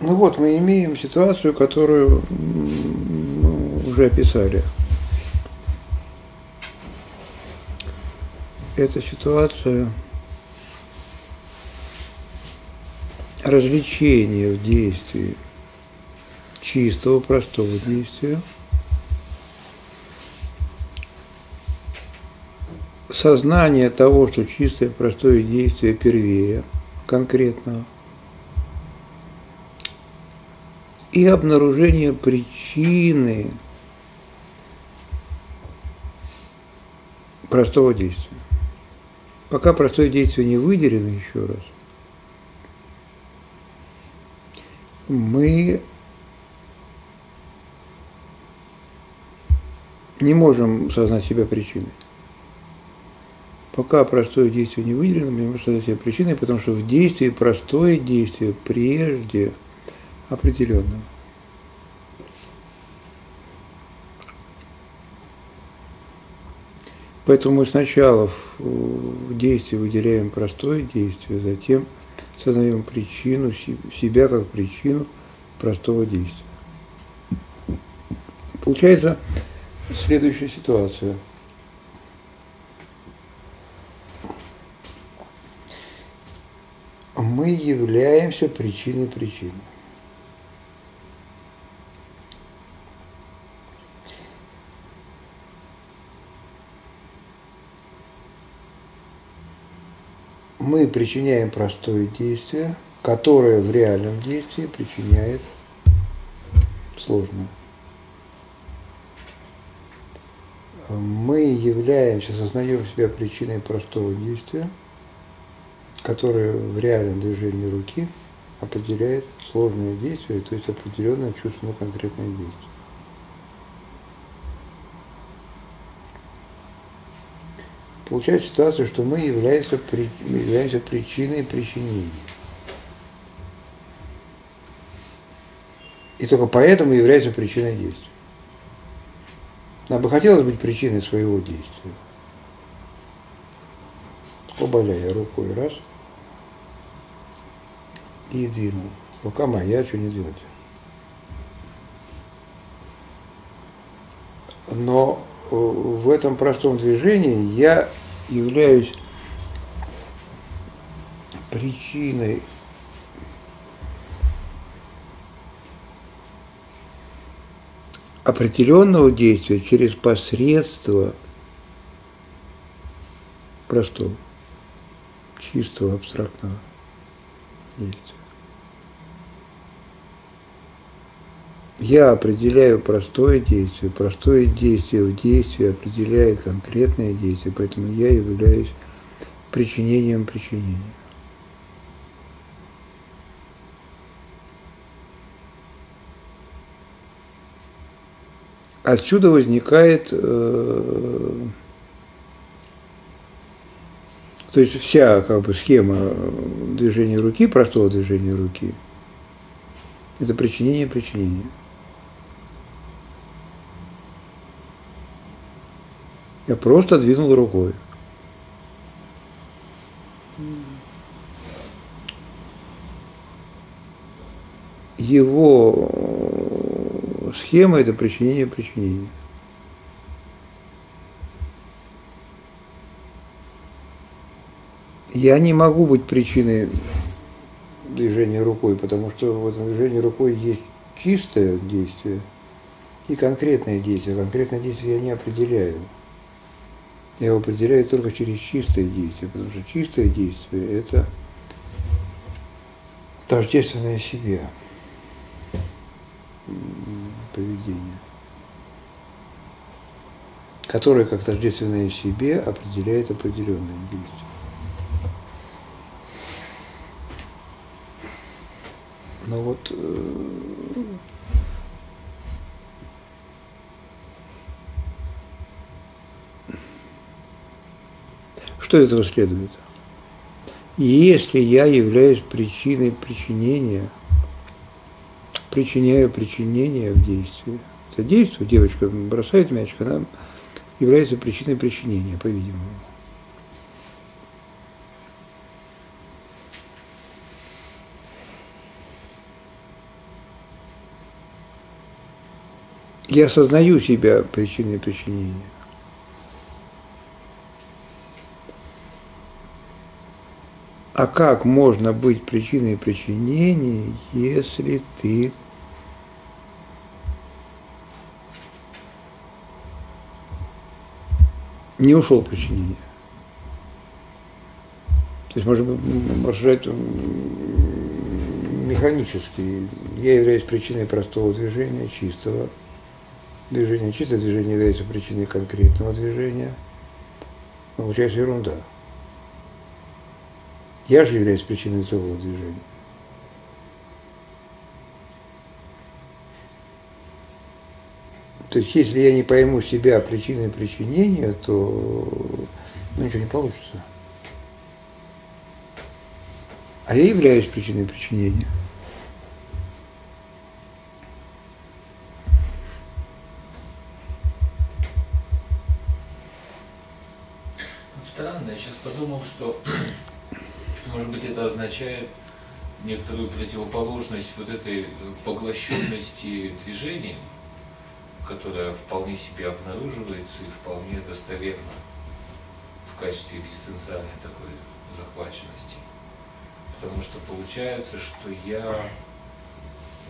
Ну вот, мы имеем ситуацию, которую мы уже описали. Это ситуация развлечения в действии, чистого, простого действия, сознание того, что чистое, простое действие первее конкретного – и обнаружение причины простого действия. Пока простое действие не выделено еще раз, мы не можем сознать себя причиной. Пока простое действие не выделено, мы не можем сознать себя причиной, потому что в действии простое действие прежде – определенного. Поэтому мы сначала в действии выделяем простое действие, затем сознаем причину, себя как причину простого действия. Получается следующая ситуация. Мы являемся причиной причины. Мы причиняем простое действие, которое в реальном действии причиняет сложное. Мы являемся, сознаем себя причиной простого действия, которое в реальном движении руки определяет сложное действие, то есть определенное чувственно конкретное действие. Получается ситуация, что мы являемся, мы являемся причиной причинения. И только поэтому является причиной действия. Нам бы хотелось быть причиной своего действия. Обаля я рукой раз и двинул. Рука моя, что не делать. Но в этом простом движении я являюсь причиной определенного действия через посредство простого, чистого, абстрактного действия. Я определяю простое действие. Простое действие в действии определяет конкретное действие, поэтому я являюсь причинением причинения. Отсюда возникает, э, то есть вся как бы схема движения руки, простого движения руки, это причинение причинения. Я просто двинул рукой. Его схема – это причинение причинения. Я не могу быть причиной движения рукой, потому что в этом движении рукой есть чистое действие и конкретное действие. Конкретное действие я не определяю. Я его определяю только через чистое действие, потому что чистое действие – это тождественное себе поведение, которое как тождественное себе определяет определенное действие. Но вот Что этого следует? Если я являюсь причиной причинения, причиняю причинение в действии, это действие, девочка бросает мячик, она является причиной причинения, по-видимому. Я осознаю себя причиной причинения. А как можно быть причиной причинения, если ты не ушел причинение? То есть можно рассуждать механически. Я являюсь причиной простого движения, чистого движения. Чистое движение является причиной конкретного движения. Получается ерунда. Я же являюсь причиной целого движения. То есть, если я не пойму себя причиной причинения, то ну, ничего не получится. А я являюсь причиной причинения. Странно, я сейчас подумал, что может быть, это означает некоторую противоположность вот этой поглощенности движением, которая вполне себе обнаруживается и вполне достоверна в качестве экзистенциальной такой захваченности. Потому что получается, что я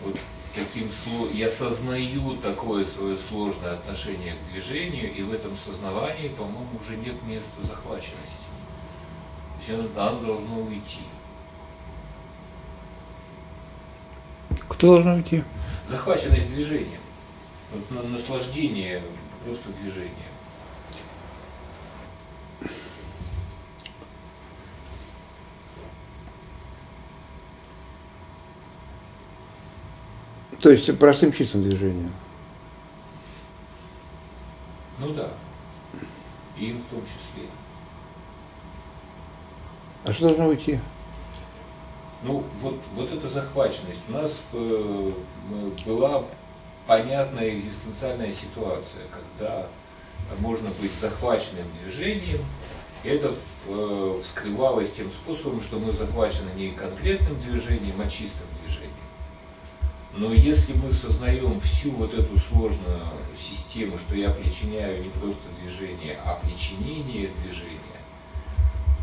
вот таким я сознаю такое свое сложное отношение к движению, и в этом сознавании, по-моему, уже нет места захваченности все оно должно уйти. Кто должен уйти? Захваченность движением. Вот наслаждение просто движением. То есть простым чистым движением. Ну да. Им в том числе. А что должно уйти? Ну, вот, вот эта захваченность. У нас э, была понятная экзистенциальная ситуация, когда можно быть захваченным движением, и это э, вскрывалось тем способом, что мы захвачены не конкретным движением, а чистым движением. Но если мы сознаем всю вот эту сложную систему, что я причиняю не просто движение, а причинение движения,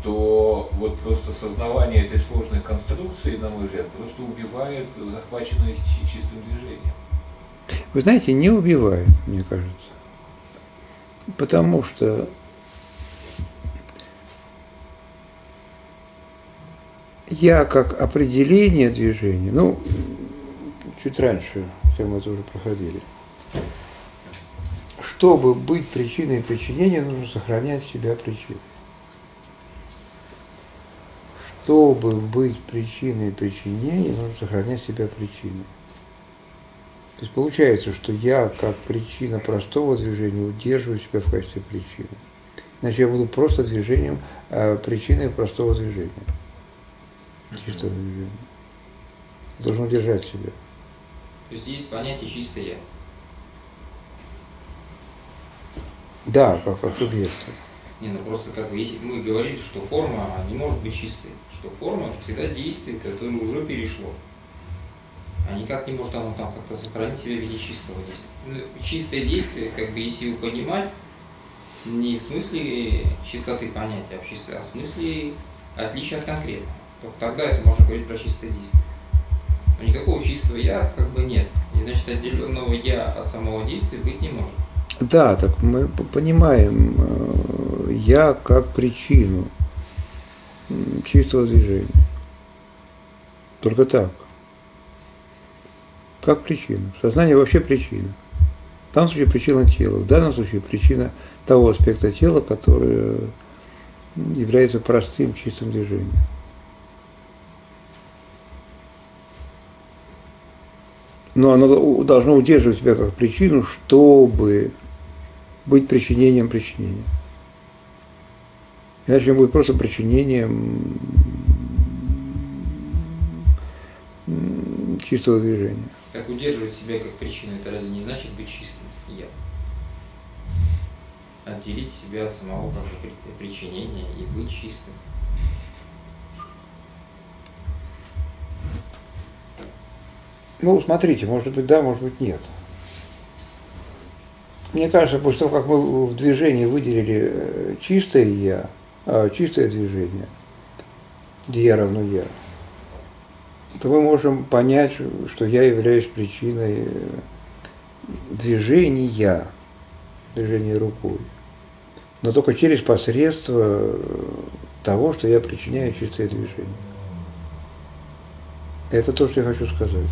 то вот просто сознавание этой сложной конструкции, на мой взгляд, просто убивает захваченность чистым движением. Вы знаете, не убивает, мне кажется. Потому что я как определение движения, ну, чуть раньше, хотя мы это уже проходили, чтобы быть причиной причинения, нужно сохранять себя причиной чтобы быть причиной причинения, нужно сохранять себя причиной. То есть получается, что я как причина простого движения удерживаю себя в качестве причины. Иначе я буду просто движением, а причиной простого движения. Чистого движения. Должен удержать себя. То есть есть понятие чистое я. Да, как, как субъекта. Не, ну просто как если мы говорили, что форма не может быть чистой что форма всегда действие, которое уже перешло. А никак не может оно там как-то сохранить себя в виде чистого действия. Ну, чистое действие, как бы если его понимать, не в смысле чистоты понятия, а в смысле отличия от конкретного. Только тогда это можно говорить про чистое действие. Но никакого чистого я как бы нет. И значит отделенного я от самого действия быть не может. Да, так мы понимаем э, я как причину чистого движения. Только так. Как причина. Сознание вообще причина. В данном случае причина тела. В данном случае причина того аспекта тела, который является простым чистым движением. Но оно должно удерживать себя как причину, чтобы быть причинением причинения. Иначе будет просто причинением чистого движения. Как удерживать себя как причину, это разве не значит быть чистым? Я. Отделить себя от самого как причинения и быть чистым. Ну, смотрите, может быть да, может быть нет. мне кажется, после того, как мы в движении выделили э, чистое я, а, чистое движение, я равно я, то мы можем понять, что я являюсь причиной э, движения, движения рукой. Но только через посредство э, того, что я причиняю чистое движение. Это то, что я хочу сказать.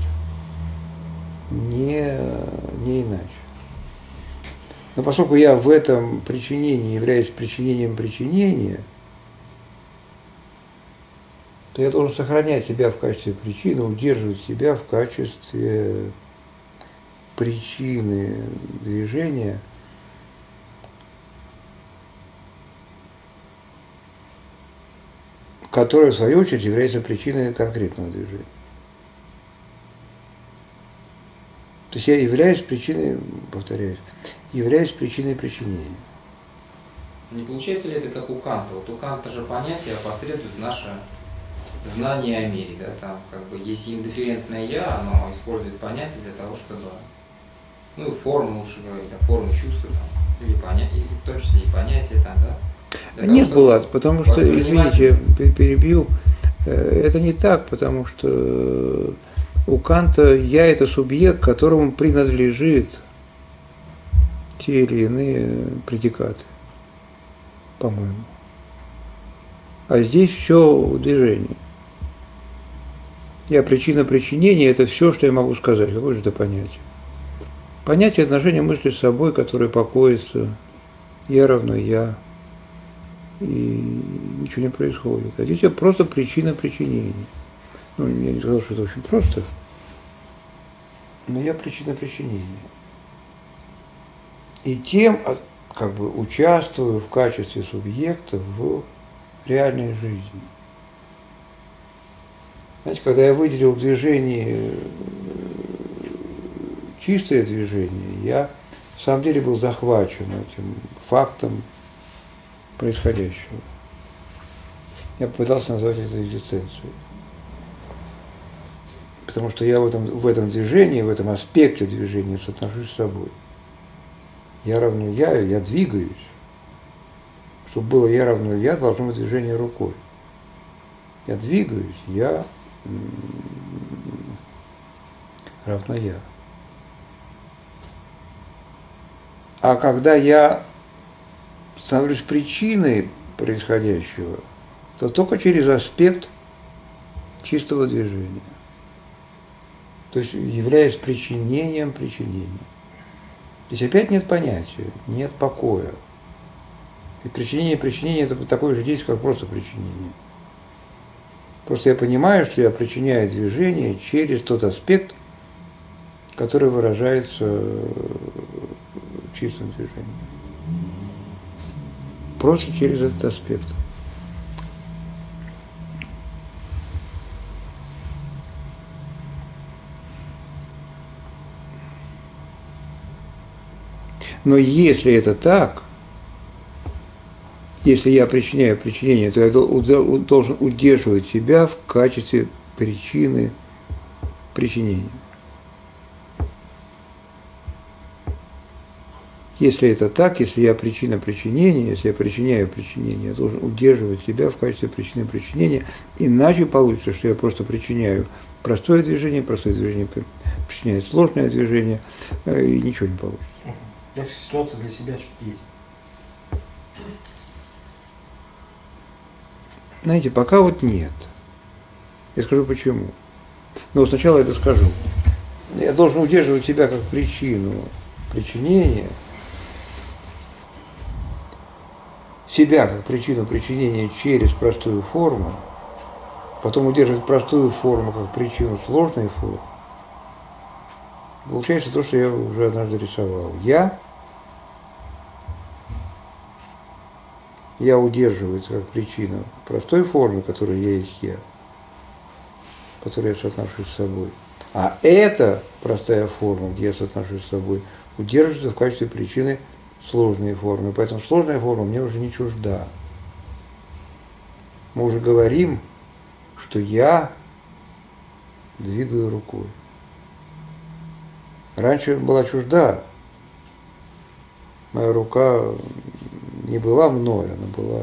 Не, не иначе. Но поскольку я в этом причинении являюсь причинением причинения, то я должен сохранять себя в качестве причины, удерживать себя в качестве причины движения, которая, в свою очередь, является причиной конкретного движения. То есть я являюсь причиной, повторяюсь, являюсь причиной причинения. Не получается ли это как у Канта? Вот у Канта же понятие опосредует наше знание о мире, да, там как бы есть индифферентное я, оно использует понятие для того, чтобы, ну, форму лучше говорить, да, форму чувства, там, или понятие, или в том числе и понятие там, да. Для Нет, того, Булат, потому что, извините, перебью, э, это не так, потому что у Канта я это субъект, которому принадлежит те или иные предикаты, по-моему. А здесь все движение. Я причина причинения – это все, что я могу сказать. Какое же это понятие? Понятие отношения мысли с собой, которое покоится. Я равно я. И ничего не происходит. А здесь просто причина причинения. Ну, я не сказал, что это очень просто. Но я причина причинения. И тем как бы участвую в качестве субъекта в реальной жизни. Знаете, когда я выделил движение, чистое движение, я в самом деле был захвачен этим фактом происходящего. Я попытался назвать это экзистенцией. Потому что я в этом, в этом движении, в этом аспекте движения соотношусь с собой. Я равно я, я двигаюсь. Чтобы было я равно я, должно быть движение рукой. Я двигаюсь, я равно я. А когда я становлюсь причиной происходящего, то только через аспект чистого движения. То есть являясь причинением причинения. Здесь опять нет понятия, нет покоя. И причинение причинение это такое же действие, как просто причинение. Просто я понимаю, что я причиняю движение через тот аспект, который выражается чистым движением. Просто через этот аспект. Но если это так, если я причиняю причинение, то я должен удерживать себя в качестве причины причинения. Если это так, если я причина причинения, если я причиняю причинение, я должен удерживать себя в качестве причины причинения, иначе получится, что я просто причиняю простое движение, простое движение причиняет сложное движение, э, и ничего не получится. Я ситуация для себя есть. Знаете, пока вот нет. Я скажу почему. Но сначала это скажу. Я должен удерживать себя как причину причинения, себя как причину причинения через простую форму, потом удерживать простую форму как причину сложной формы, получается то, что я уже однажды рисовал. Я я удерживается как причина простой формы, которая я есть я, которой я соотношусь с собой. А эта простая форма, где я соотношусь с собой, удерживается в качестве причины сложной формы. Поэтому сложная форма мне уже не чужда. Мы уже говорим, что я двигаю рукой. Раньше была чужда, моя рука не была мной, она была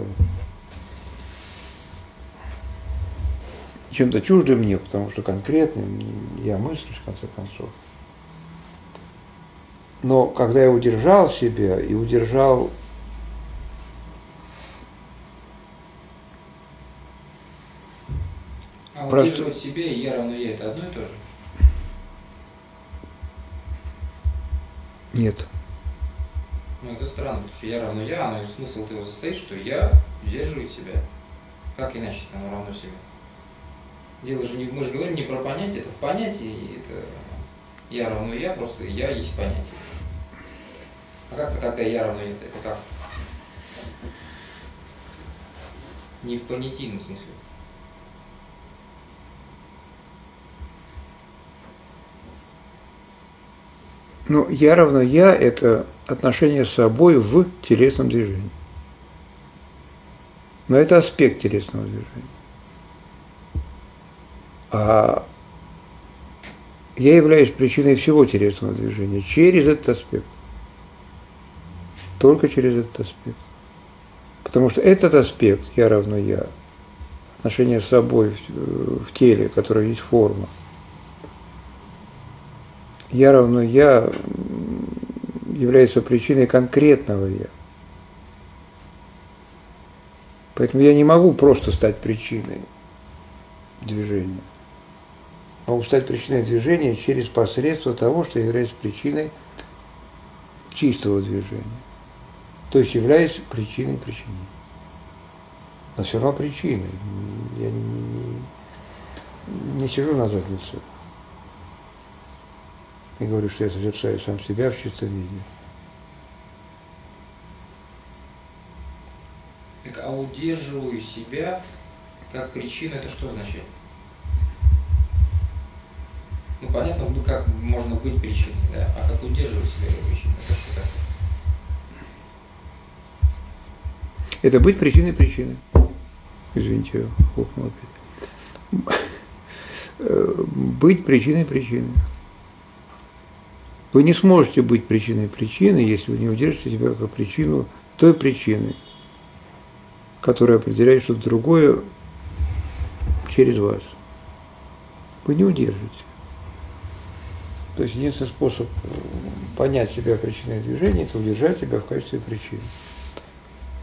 чем-то чуждым мне, потому что конкретным я мыслю, в конце концов. Но когда я удержал себя и удержал А Просто- удерживать себя и я равно я это одно и то же? Нет. Ну это странно, потому что я равно я, но смысл этого состоит, что я удерживаю себя. Как иначе оно равно себе? Дело же не, мы же говорим не про понятие, это в понятии, это я равно я, просто я есть понятие. А как тогда я равно это? Это как? Не в понятийном смысле. Ну, я равно я – это отношение с собой в телесном движении. Но это аспект телесного движения. А я являюсь причиной всего телесного движения через этот аспект. Только через этот аспект. Потому что этот аспект, я равно я, отношение с собой в, в теле, которое есть форма, я равно я является причиной конкретного я. Поэтому я не могу просто стать причиной движения. Могу стать причиной движения через посредство того, что являюсь причиной чистого движения. То есть являюсь причиной причинения. Но все равно причиной. Я не, не сижу на заднице и говорю, что я созерцаю сам себя в чистом виде. Так, а удерживаю себя как причину, это что означает? Ну, понятно, ну, как можно быть причиной, да? А как удерживать себя как причиной, это что такое? Это быть причиной причины. Извините, хлопнул опять. Э, Быть причиной причины. Вы не сможете быть причиной причины, если вы не удержите себя как причину той причины, которая определяет что-то другое через вас. Вы не удержите. То есть единственный способ э, понять себя причиной движения – это удержать себя в качестве причины.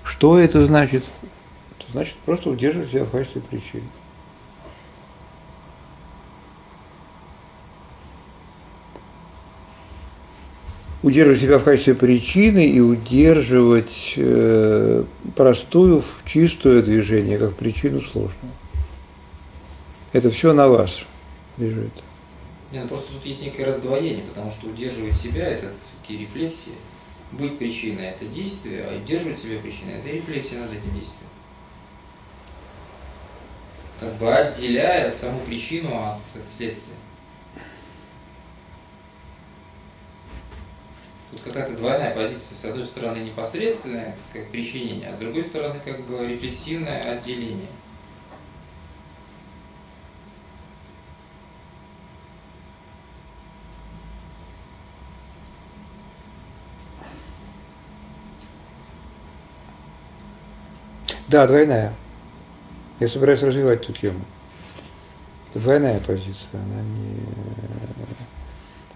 Что это значит? Это значит просто удерживать себя в качестве причины. Удерживать себя в качестве причины и удерживать э, простую, чистое движение, как причину сложную. Это все на вас лежит. Не, ну просто тут есть некое раздвоение, потому что удерживать себя это все-таки рефлексия. Быть причиной это действие, а удерживать себя причиной это рефлексия над этим действием. Как бы отделяя саму причину от следствия. Тут какая-то двойная позиция. С одной стороны непосредственное как причинение, а с другой стороны как бы рефлексивное отделение. Да, двойная. Я собираюсь развивать эту тему. Двойная позиция, она не,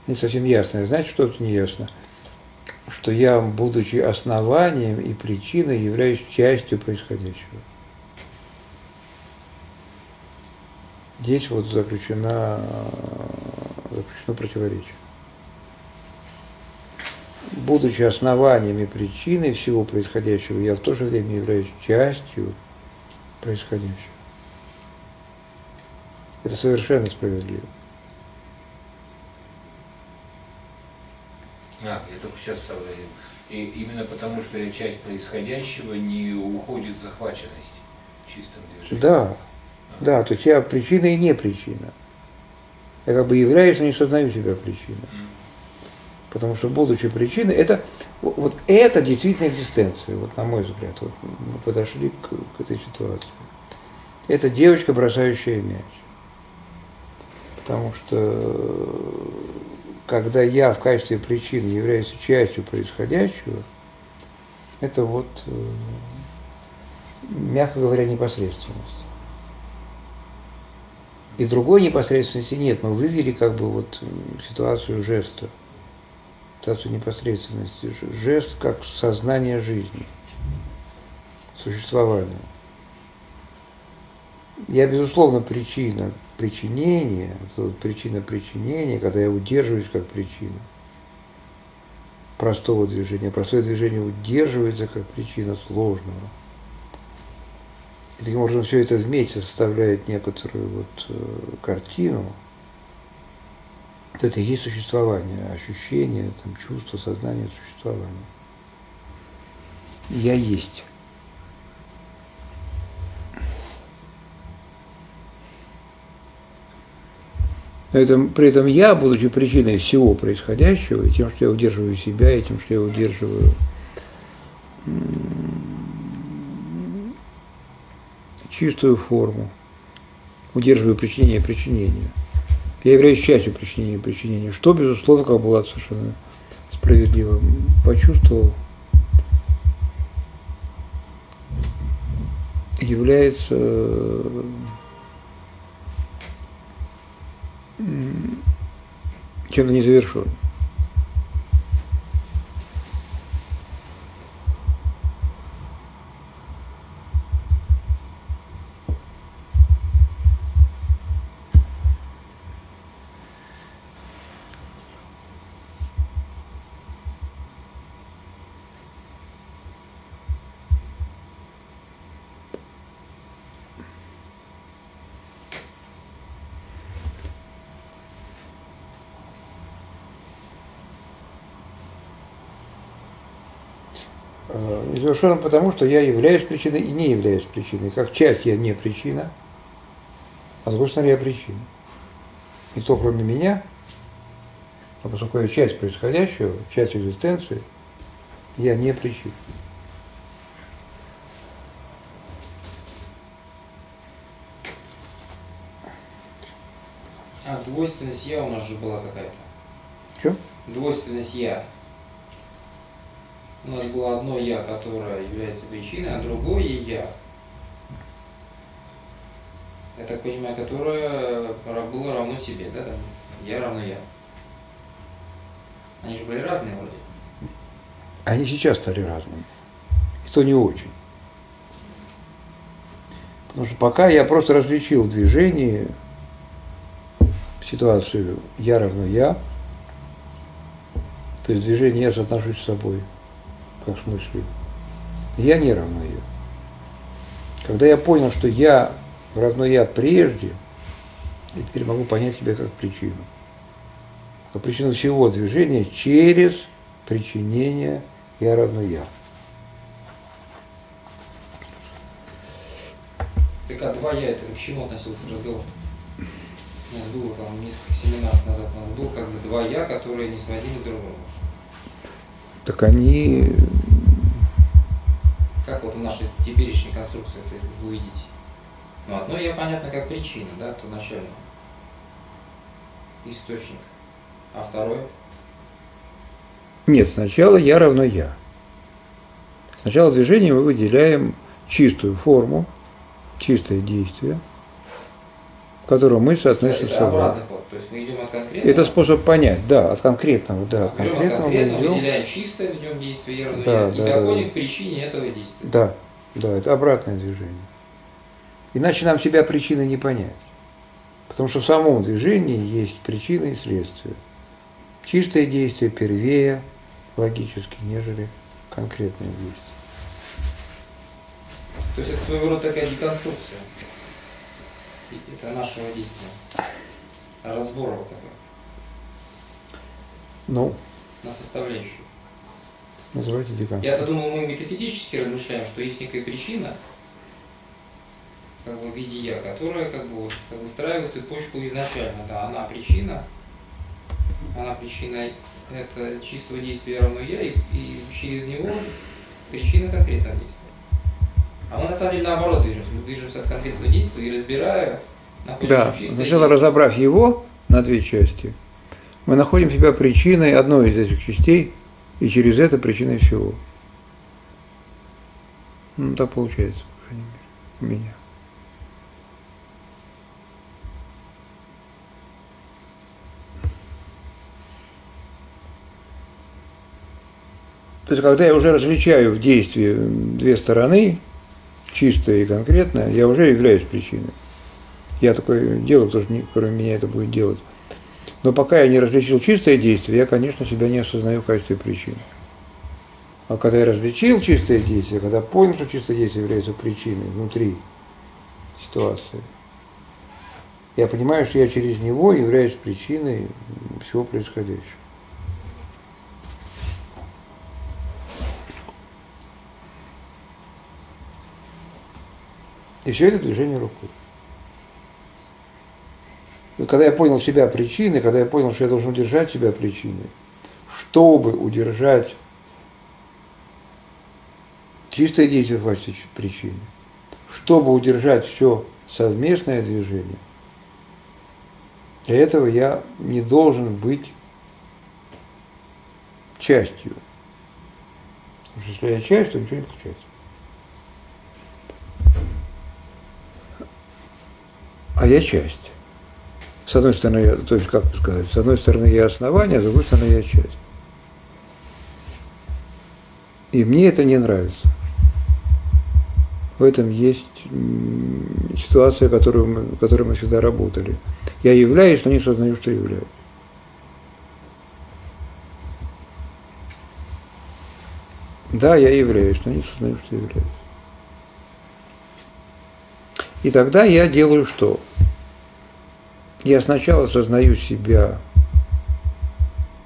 не совсем ясная. Знаете, что тут не ясно? Что я, будучи основанием и причиной, являюсь частью происходящего. Здесь вот заключена, заключено противоречие. Будучи основанием и причиной всего происходящего, я в то же время являюсь частью происходящего. Это совершенно справедливо. А, я только сейчас сообразил. И именно потому, что часть происходящего, не уходит захваченность чистым движением. Да, да, то есть я причина и не причина. Я как бы являюсь, но не сознаю себя причиной. М. Потому что, будучи причиной, это вот это действительно экзистенция, вот на мой взгляд. Вот мы подошли к, к этой ситуации. Это девочка, бросающая мяч. Потому что когда я в качестве причины являюсь частью происходящего, это вот, э, мягко говоря, непосредственность. И другой непосредственности нет. Мы вывели как бы вот ситуацию жеста, ситуацию непосредственности. Жест как сознание жизни, существования. Я, безусловно, причина причинения, причина причинения, когда я удерживаюсь как причина простого движения. Простое движение удерживается как причина сложного. И таким образом все это вместе составляет некоторую вот э, картину. Это и есть существование, ощущение, там, чувство, сознание существования. Я есть. Этом, при этом я, будучи причиной всего происходящего, и тем, что я удерживаю себя, и тем, что я удерживаю чистую форму, удерживаю причинение и причинение. Я являюсь частью причинения причинения, что, безусловно, как было совершенно справедливо почувствовал, является чем-то незавершенным. Незавершенным потому, что я являюсь причиной и не являюсь причиной. Как часть я не причина, а с другой стороны я причина. Никто кроме меня, а поскольку я часть происходящего, часть экзистенции, я не причина. А двойственность я у нас же была какая-то. Что? Двойственность я. У нас было одно я, которое является причиной, а другое я. Я так понимаю, которое было равно себе, да? Там, я равно я. Они же были разные вроде. Они сейчас стали разными. И то не очень. Потому что пока я просто различил движение, ситуацию я равно я, то есть движение я соотношусь с собой – как смысле, я не равно ее. Когда я понял, что я равно я прежде, я теперь могу понять себя как причину. Как причину всего движения через причинение я равно я. Так а два я это к чему относился разговор? У нас было там несколько семинаров назад, у нас был как бы два я, которые не сводили друг друга так они... Как вот в нашей теперешней конструкции это вы видите? Ну, одно я понятно как причина, да, то начальное. Источник. А второе? Нет, сначала я равно я. Сначала движение мы выделяем чистую форму, чистое действие, в котором мы соотносим с собой. То есть мы идем от конкретного. Это способ понять, да, от конкретного, да, от конкретного, от конкретного идем. выделяем чистое, ведем действие ерунду, да, и да, доходим да. к причине этого действия. Да, да, это обратное движение. Иначе нам себя причины не понять. Потому что в самом движении есть причина и следствие. Чистое действие первее логически, нежели конкретное действие. То есть это своего рода такая деконструкция это нашего действия разбора вот такой. Ну. На составляющую. Называйте декан. Я-то думал, мы метафизически размышляем, что есть некая причина, как бы в виде я, которая как бы вот, выстраивает цепочку изначально. Да, она причина, она причина это чистого действия равно я, и, и через него причина конкретного действия. А мы на самом деле наоборот движемся. Мы движемся от конкретного действия и разбирая да, сначала разобрав его на две части, мы находим себя причиной одной из этих частей, и через это причиной всего. Ну, так получается, по крайней мере, у меня. То есть, когда я уже различаю в действии две стороны, чистое и конкретное, я уже являюсь причиной. Я такое делаю, кто же кроме меня это будет делать. Но пока я не различил чистое действие, я, конечно, себя не осознаю в качестве причины. А когда я различил чистое действие, когда понял, что чистое действие является причиной внутри ситуации, я понимаю, что я через него являюсь причиной всего происходящего. И все это движение рукой. Когда я понял себя причиной, когда я понял, что я должен удержать себя причиной, чтобы удержать чистое действие в причины, чтобы удержать все совместное движение, для этого я не должен быть частью. Потому что если я часть, то ничего не получается. а я часть. С одной стороны, я, то есть, как сказать, с одной стороны я основание, с другой стороны я часть. И мне это не нравится. В этом есть ситуация, которую мы, которой мы всегда работали. Я являюсь, но не сознаю, что являюсь. Да, я являюсь, но не сознаю, что являюсь. И тогда я делаю что? Я сначала осознаю себя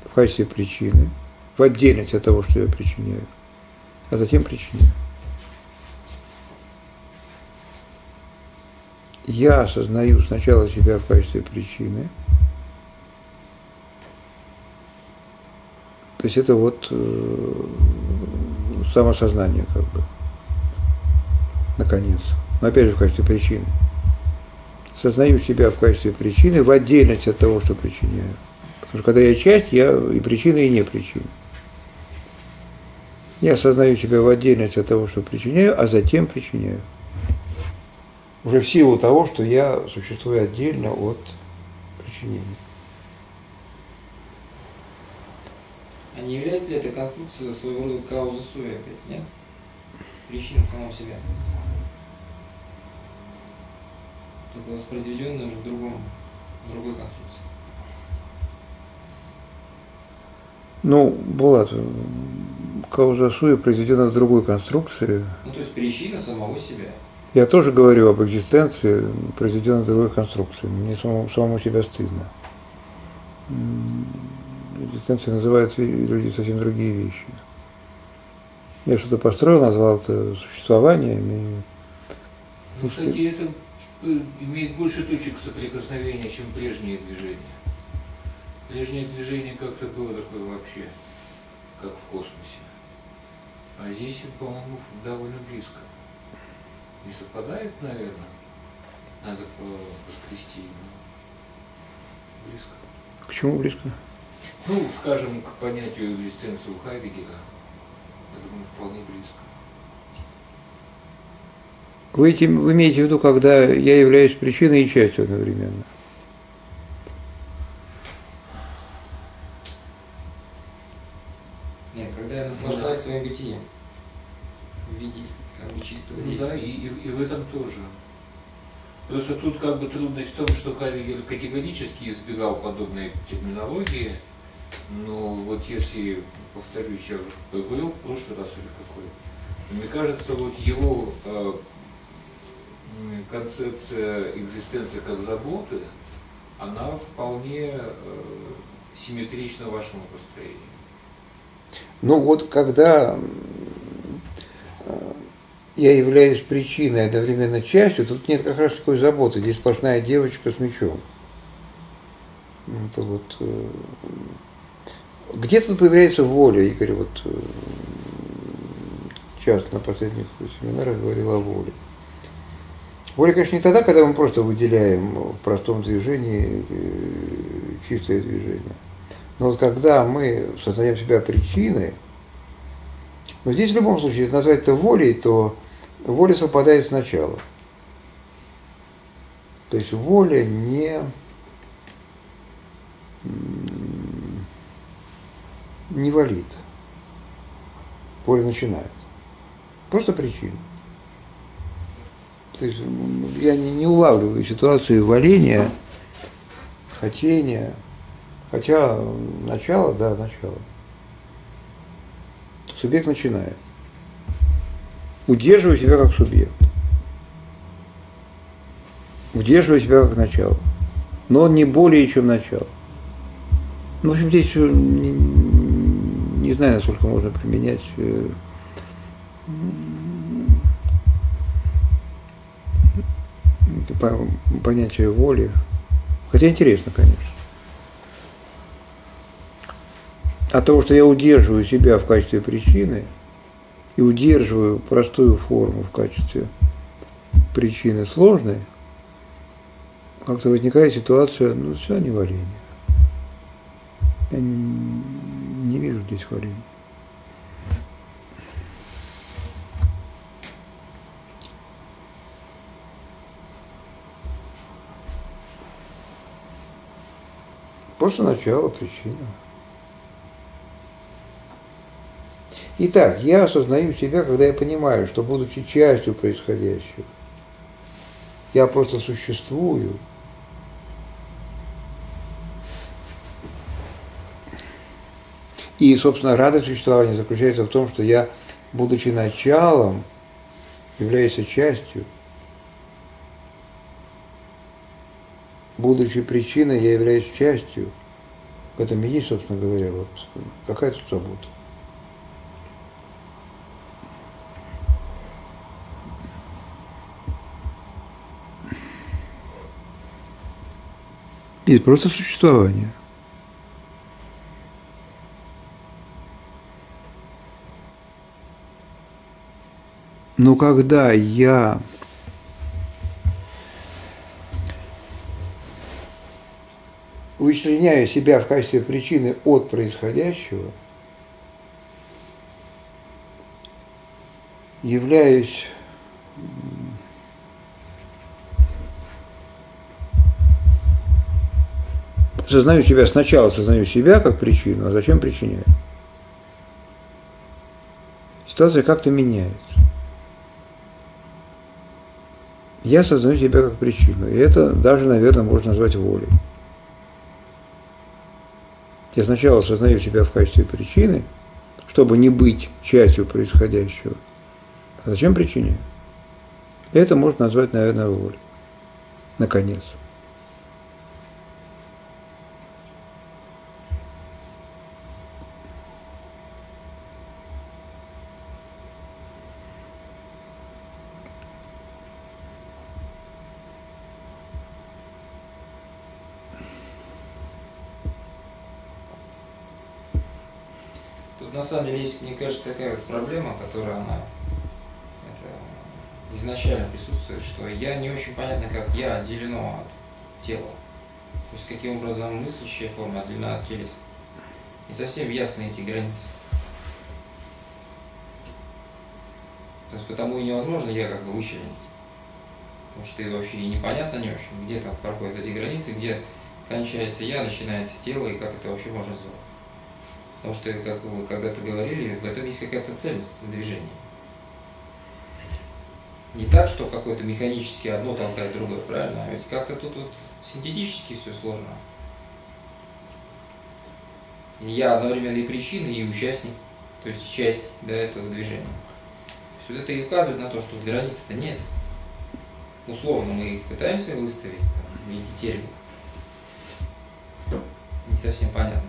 в качестве причины, в отдельности от того, что я причиняю, а затем причиняю. Я осознаю сначала себя в качестве причины, то есть это вот э, самосознание как бы, наконец но опять же в качестве причины. Сознаю себя в качестве причины в отдельности от того, что причиняю. Потому что когда я часть, я и причина, и не причина. Я осознаю себя в отдельности от того, что причиняю, а затем причиняю. Уже в силу того, что я существую отдельно от причинения. А не является ли эта конструкция своего рода кауза суи опять, нет? Причина самого себя только воспроизведенное уже в другом, в другой конструкции. Ну, Булат, кауза суи произведена в другой конструкции. Ну, то есть причина самого себя. Я тоже говорю об экзистенции, произведенной в другой конструкции. Мне самому, самому себя стыдно. Экзистенция называют люди совсем другие вещи. Я что-то построил, назвал это существованием. И... Ну, кстати, это имеет больше точек соприкосновения, чем прежние движения. Прежнее движение как-то было такое вообще, как в космосе. А здесь, по-моему, довольно близко. Не совпадает, наверное. Надо поскрести, но близко. К чему близко? Ну, скажем, к понятию экзистенции у Хайдегера. Это думаю, вполне близко. Вы, этим, вы имеете в виду, когда я являюсь причиной и частью одновременно? Нет, когда я наслаждаюсь своим бытием в виде как бы чистого ну, Да, и, и, и в этом тоже. Просто тут как бы трудность в том, что Хайдегер категорически избегал подобной терминологии, но вот если, повторюсь, я уже говорил в прошлый раз или какой, мне кажется, вот его э, концепция экзистенции как заботы, она вполне э, симметрична вашему построению. Ну вот когда э, я являюсь причиной одновременно частью, тут нет как раз такой заботы, здесь сплошная девочка с мечом. Это вот э, где-то появляется воля, Игорь вот э, часто на последних семинарах говорил о воле. Воля, конечно, не тогда, когда мы просто выделяем в простом движении э, чистое движение. Но вот когда мы сознаем себя причиной, но здесь в любом случае, если назвать это волей, то воля совпадает с началом. То есть воля не, не валит. Воля начинает. Просто причина. Я не, не улавливаю ситуацию валения, хотения, хотя начало, да, начало. Субъект начинает. Удерживаю себя как субъект. Удерживаю себя как начало. Но он не более, чем начало. Ну, в общем, здесь не, не знаю, насколько можно применять понятие воли. Хотя интересно, конечно. От того, что я удерживаю себя в качестве причины и удерживаю простую форму в качестве причины сложной, как-то возникает ситуация, ну, все не валение. Я не, не вижу здесь валения. Просто начало, причина. Итак, я осознаю себя, когда я понимаю, что будучи частью происходящего, я просто существую. И, собственно, радость существования заключается в том, что я, будучи началом, являюсь частью – будучи причиной, я являюсь частью. В этом и есть, собственно говоря, вот какая тут забота. Нет, просто существование. Но когда я вычленяя себя в качестве причины от происходящего, являюсь сознаю себя, сначала сознаю себя как причину, а зачем причиняю? Ситуация как-то меняется. Я сознаю себя как причину, и это даже, наверное, можно назвать волей. Я сначала осознаю себя в качестве причины, чтобы не быть частью происходящего. А зачем причине? Это можно назвать, наверное, волей. Наконец. самом деле есть, мне кажется, такая вот проблема, которая она это, изначально присутствует, что я не очень понятно, как я отделено от тела. То есть каким мыслящая форма отделена от. Не совсем ясны эти границы. То есть потому и невозможно я как бы вычленить. Потому что и вообще и непонятно не очень, где там проходят эти границы, где кончается я, начинается тело, и как это вообще можно сделать. Потому что, как вы когда-то говорили, в этом есть какая-то цельность в движении. Не так, что какое-то механически одно толкает другое, правильно? А ведь как-то тут вот синтетически все сложно. Я одновременно и причина, и участник, то есть часть да, этого движения. Все это и указывает на то, что границ-то нет. Условно мы их пытаемся выставить там, виде терминов. Не совсем понятно.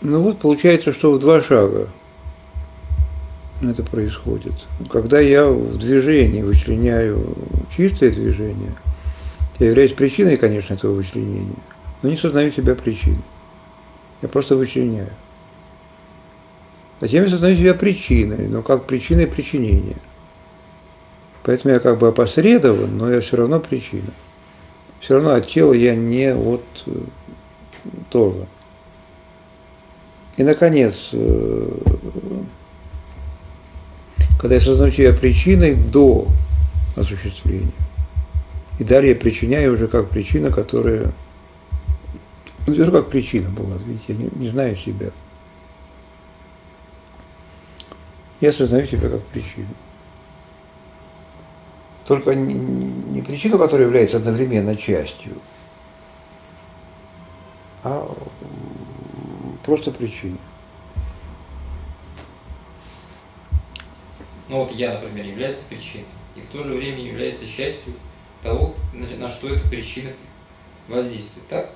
Ну вот получается, что в два шага это происходит. Когда я в движении вычленяю чистое движение, я являюсь причиной, конечно, этого вычленения, но не сознаю себя причиной. Я просто вычленяю. Затем я сознаю себя причиной, но как причиной причинения. Поэтому я как бы опосредован, но я все равно причина. Все равно от тела я не от э, тоже. И, наконец, э, когда я сознаю себя причиной до осуществления, и далее причиняю уже как причина, которая... Ну, это как причина была, видите, я не, не знаю себя. Я осознаю себя как причину. Только не, не причину, которая является одновременно частью, а просто причину. Ну вот я, например, является причиной, и в то же время является частью того, на, что эта причина воздействует, так?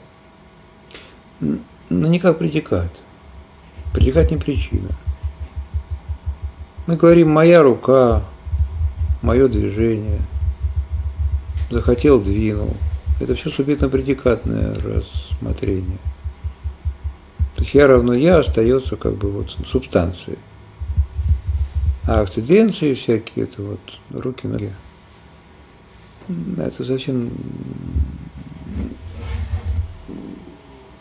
Ну, не как предикат. Предикат не причина. Мы говорим «моя рука», «мое движение», «захотел, двинул». Это все субъектно-предикатное рассмотрение. То есть я равно я остается как бы вот субстанцией. А акциденции всякие, это вот руки, ноги. Это совсем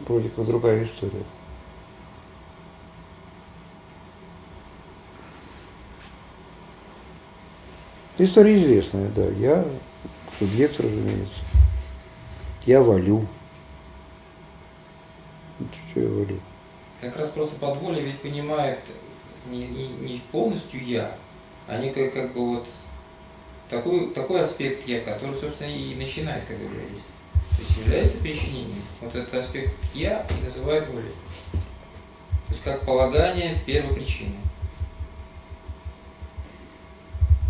как другая история. История известная, да. Я субъект, разумеется. Я валю. Что я валю? Как раз просто подволе ведь понимает не, не, не полностью я, а некое как бы вот такой, такой аспект я, который, собственно, и начинает, как вы говорите. То есть является причинением. Вот этот аспект я и называют волей. То есть как полагание первой причины.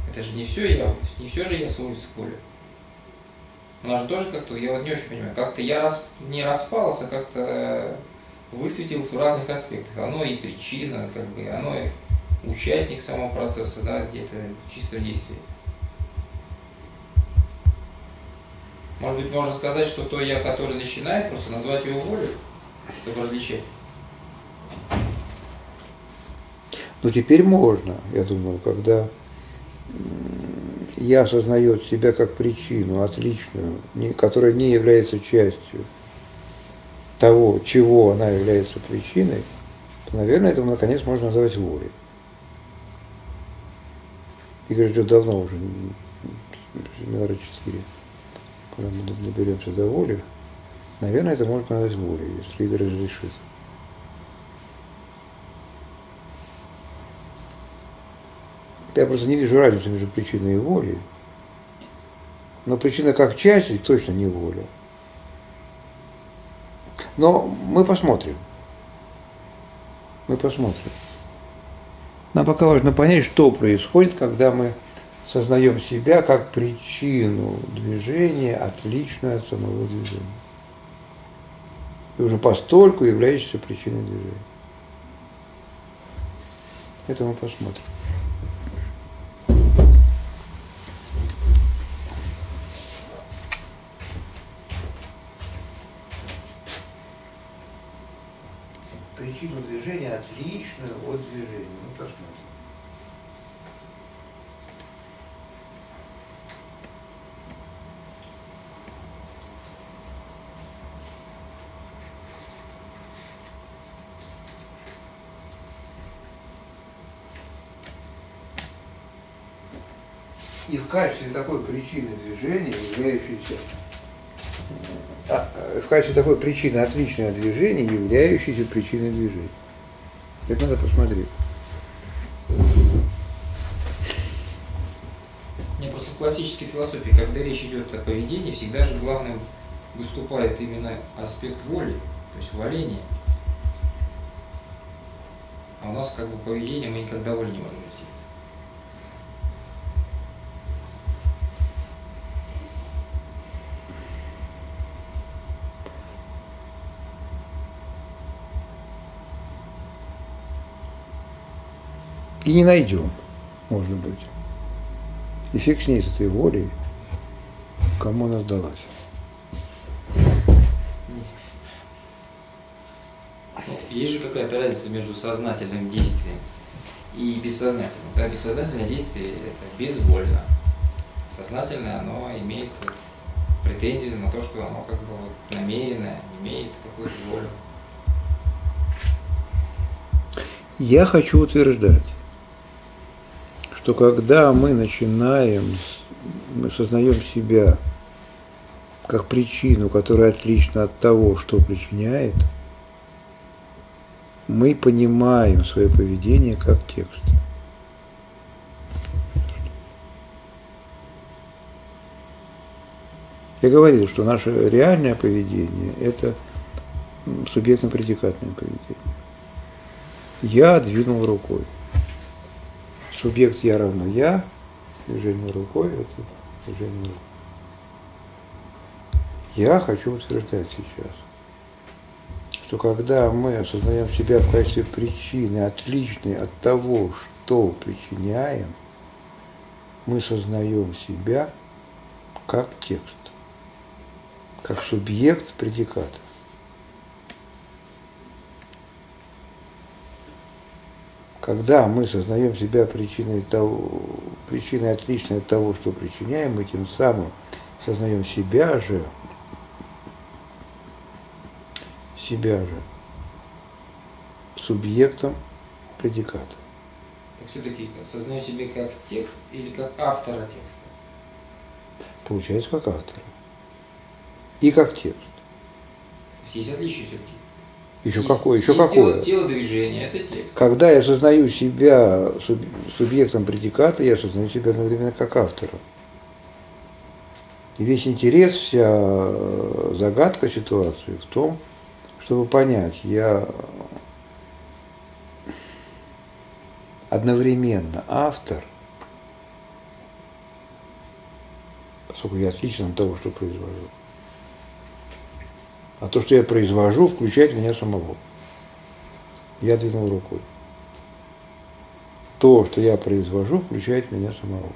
Это же не все я, не все же я сводится к. У нас же тоже как-то, я вот не очень понимаю, как-то я рас, не распался, как-то высветился в разных аспектах. Оно и причина, как бы, оно и участник самого процесса, да, где-то чисто действие. Может быть, можно сказать, что то я, который начинает, просто назвать его волю, чтобы различать. Ну, теперь можно, я думаю, когда я осознает себя как причину, отличную, которая не является частью того, чего она является причиной, то, наверное, это, наконец, можно назвать волей. Игорь ждет давно уже, семинара 4 когда мы доберемся до воли, наверное, это можно назвать волей, если Игорь разрешит. Я просто не вижу разницы между причиной и волей. Но причина как часть точно не воля. Но мы посмотрим. Мы посмотрим. Нам пока важно понять, что происходит, когда мы сознаем себя как причину движения, отличную от самого движения. И уже постольку являющейся причиной движения. Это мы посмотрим. Причину движения отличную от движения. Ну, посмотрим. И в качестве такой причины движения, являющейся а, в качестве такой причины отличного движения, являющейся причиной движения. Это надо посмотреть. Не, просто в классической философии, когда речь идет о поведении, всегда же главным выступает именно аспект воли, то есть валение. А у нас как бы поведение мы никогда воли не можем вести. И не найдем, может быть. И фиг с ней, с этой волей, кому она сдалась. Есть же какая-то разница между сознательным действием и бессознательным. Да, бессознательное действие это безвольно. Сознательное оно имеет претензию на то, что оно как бы вот намеренное, имеет какую-то волю. Я хочу утверждать, что когда мы начинаем, мы сознаем себя как причину, которая отлична от того, что причиняет, мы понимаем свое поведение как текст. Я говорил, что наше реальное поведение – это субъектно-предикатное поведение. Я двинул рукой. Субъект я равно я, движение рукой – это движение рукой. Я хочу утверждать сейчас, что когда мы осознаем себя в качестве причины, отличной от того, что причиняем, мы сознаем себя как текст как субъект предиката. Когда мы сознаем себя причиной, того, причиной отличной от того, что причиняем, мы тем самым сознаем себя же, себя же субъектом предиката. Так все-таки сознаю себя как текст или как автора текста? Получается, как автора и как текст. Есть отличие все-таки. Еще есть, какое? Еще какое? Тело, тело движения, это текст. Когда я осознаю себя субъектом предиката, я осознаю себя одновременно как автором. И весь интерес, вся загадка ситуации в том, чтобы понять, я одновременно автор, поскольку я отличен от того, что произвожу, а то, что я произвожу, включает меня самого. Я двинул рукой. То, что я произвожу, включает меня самого.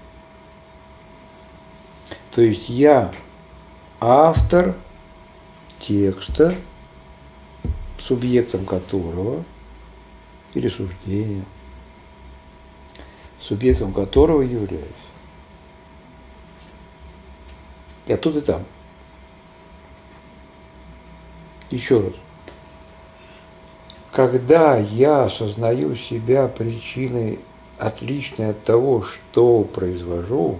То есть я автор текста, субъектом которого, или суждения, субъектом которого являюсь. Я тут и там. Еще раз. Когда я осознаю себя причиной, отличной от того, что произвожу,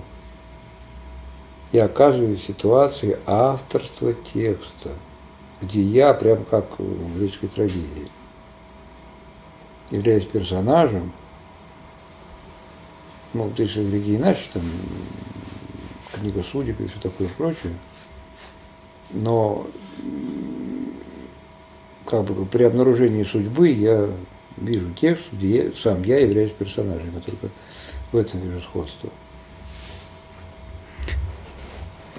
я оказываюсь в ситуации авторства текста, где я, прям как в греческой трагедии, являюсь персонажем, ну, если где иначе, там, книга судеб и все такое прочее, но как бы при обнаружении судьбы я вижу текст, где я, сам я являюсь персонажем, я только в этом вижу сходство.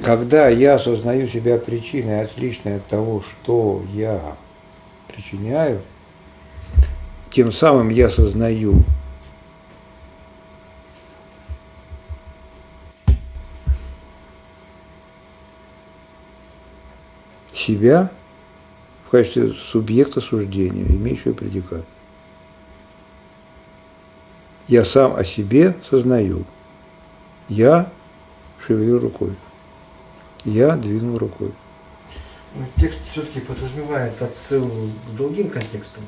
Когда я осознаю себя причиной, отличной от того, что я причиняю, тем самым я осознаю себя в качестве субъекта суждения, имеющего предикат. Я сам о себе сознаю. Я шевелю рукой. Я двинул рукой. Текст все-таки подразумевает отсыл к другим контекстам.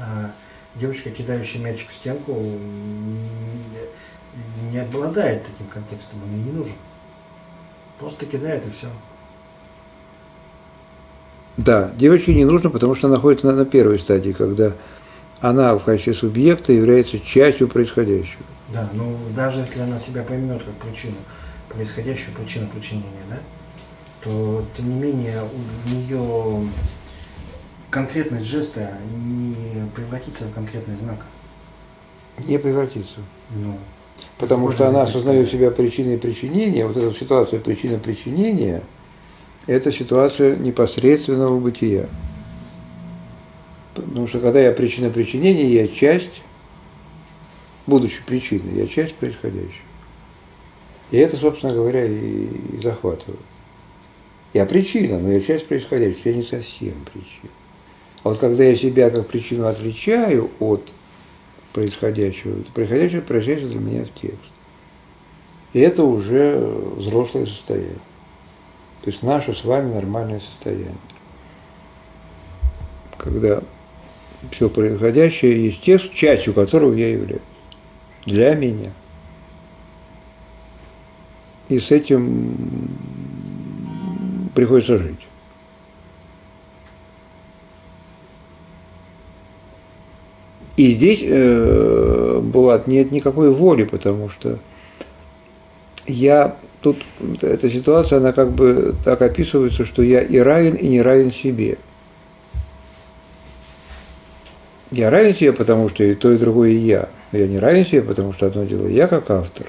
А девочка, кидающая мячик в стенку, не обладает этим контекстом, он ей не нужен. Просто кидает и все. Да, девочке не нужно, потому что она находится на, на первой стадии, когда она в качестве субъекта является частью происходящего. Да, ну даже если она себя поймет как причину, происходящую причину причинения, да, то тем не менее у нее конкретность жеста не превратится в конкретный знак. Не превратится. Ну, Потому что она осознает себя причиной причинения, вот эта ситуация причина причинения – это ситуация непосредственного бытия. Потому что когда я причина причинения, я часть, будучи причиной, я часть происходящего. И это, собственно говоря, и, и захватывает. Я причина, но я часть происходящего, я не совсем причина. А вот когда я себя как причину отличаю от происходящего, то происходящее превращается для меня в текст. И это уже взрослое состояние. То есть наше с вами нормальное состояние. Когда все происходящее есть текст, частью которого я являюсь. Для меня. И с этим приходится жить. И здесь, э, Булат, нет никакой воли, потому что я тут, эта ситуация, она как бы так описывается, что я и равен, и не равен себе. Я равен себе, потому что и то, и другое я. Я не равен себе, потому что одно дело я как автор,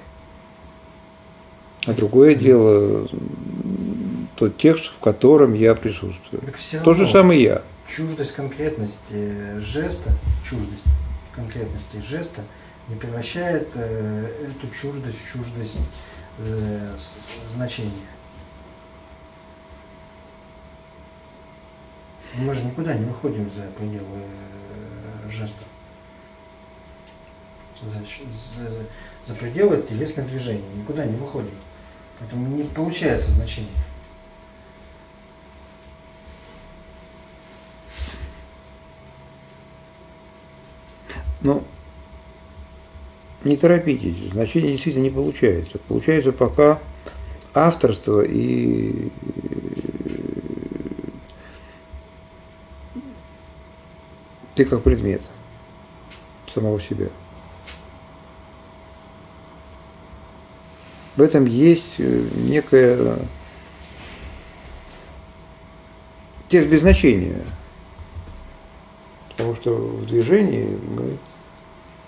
а другое дело тот текст, в котором я присутствую. То же самое я. Чуждость конкретности жеста, чуждость конкретности жеста не превращает э, эту чуждость в чуждость э, значения. Мы же никуда не выходим за пределы э, жеста. За, за- за пределы телесных движений. Никуда не выходим. Поэтому не получается значение. Ну, не торопитесь, значение действительно не получается. Получается пока авторство и ты как предмет самого себя. В этом есть э, некое текст без значения. Потому что в движении мы...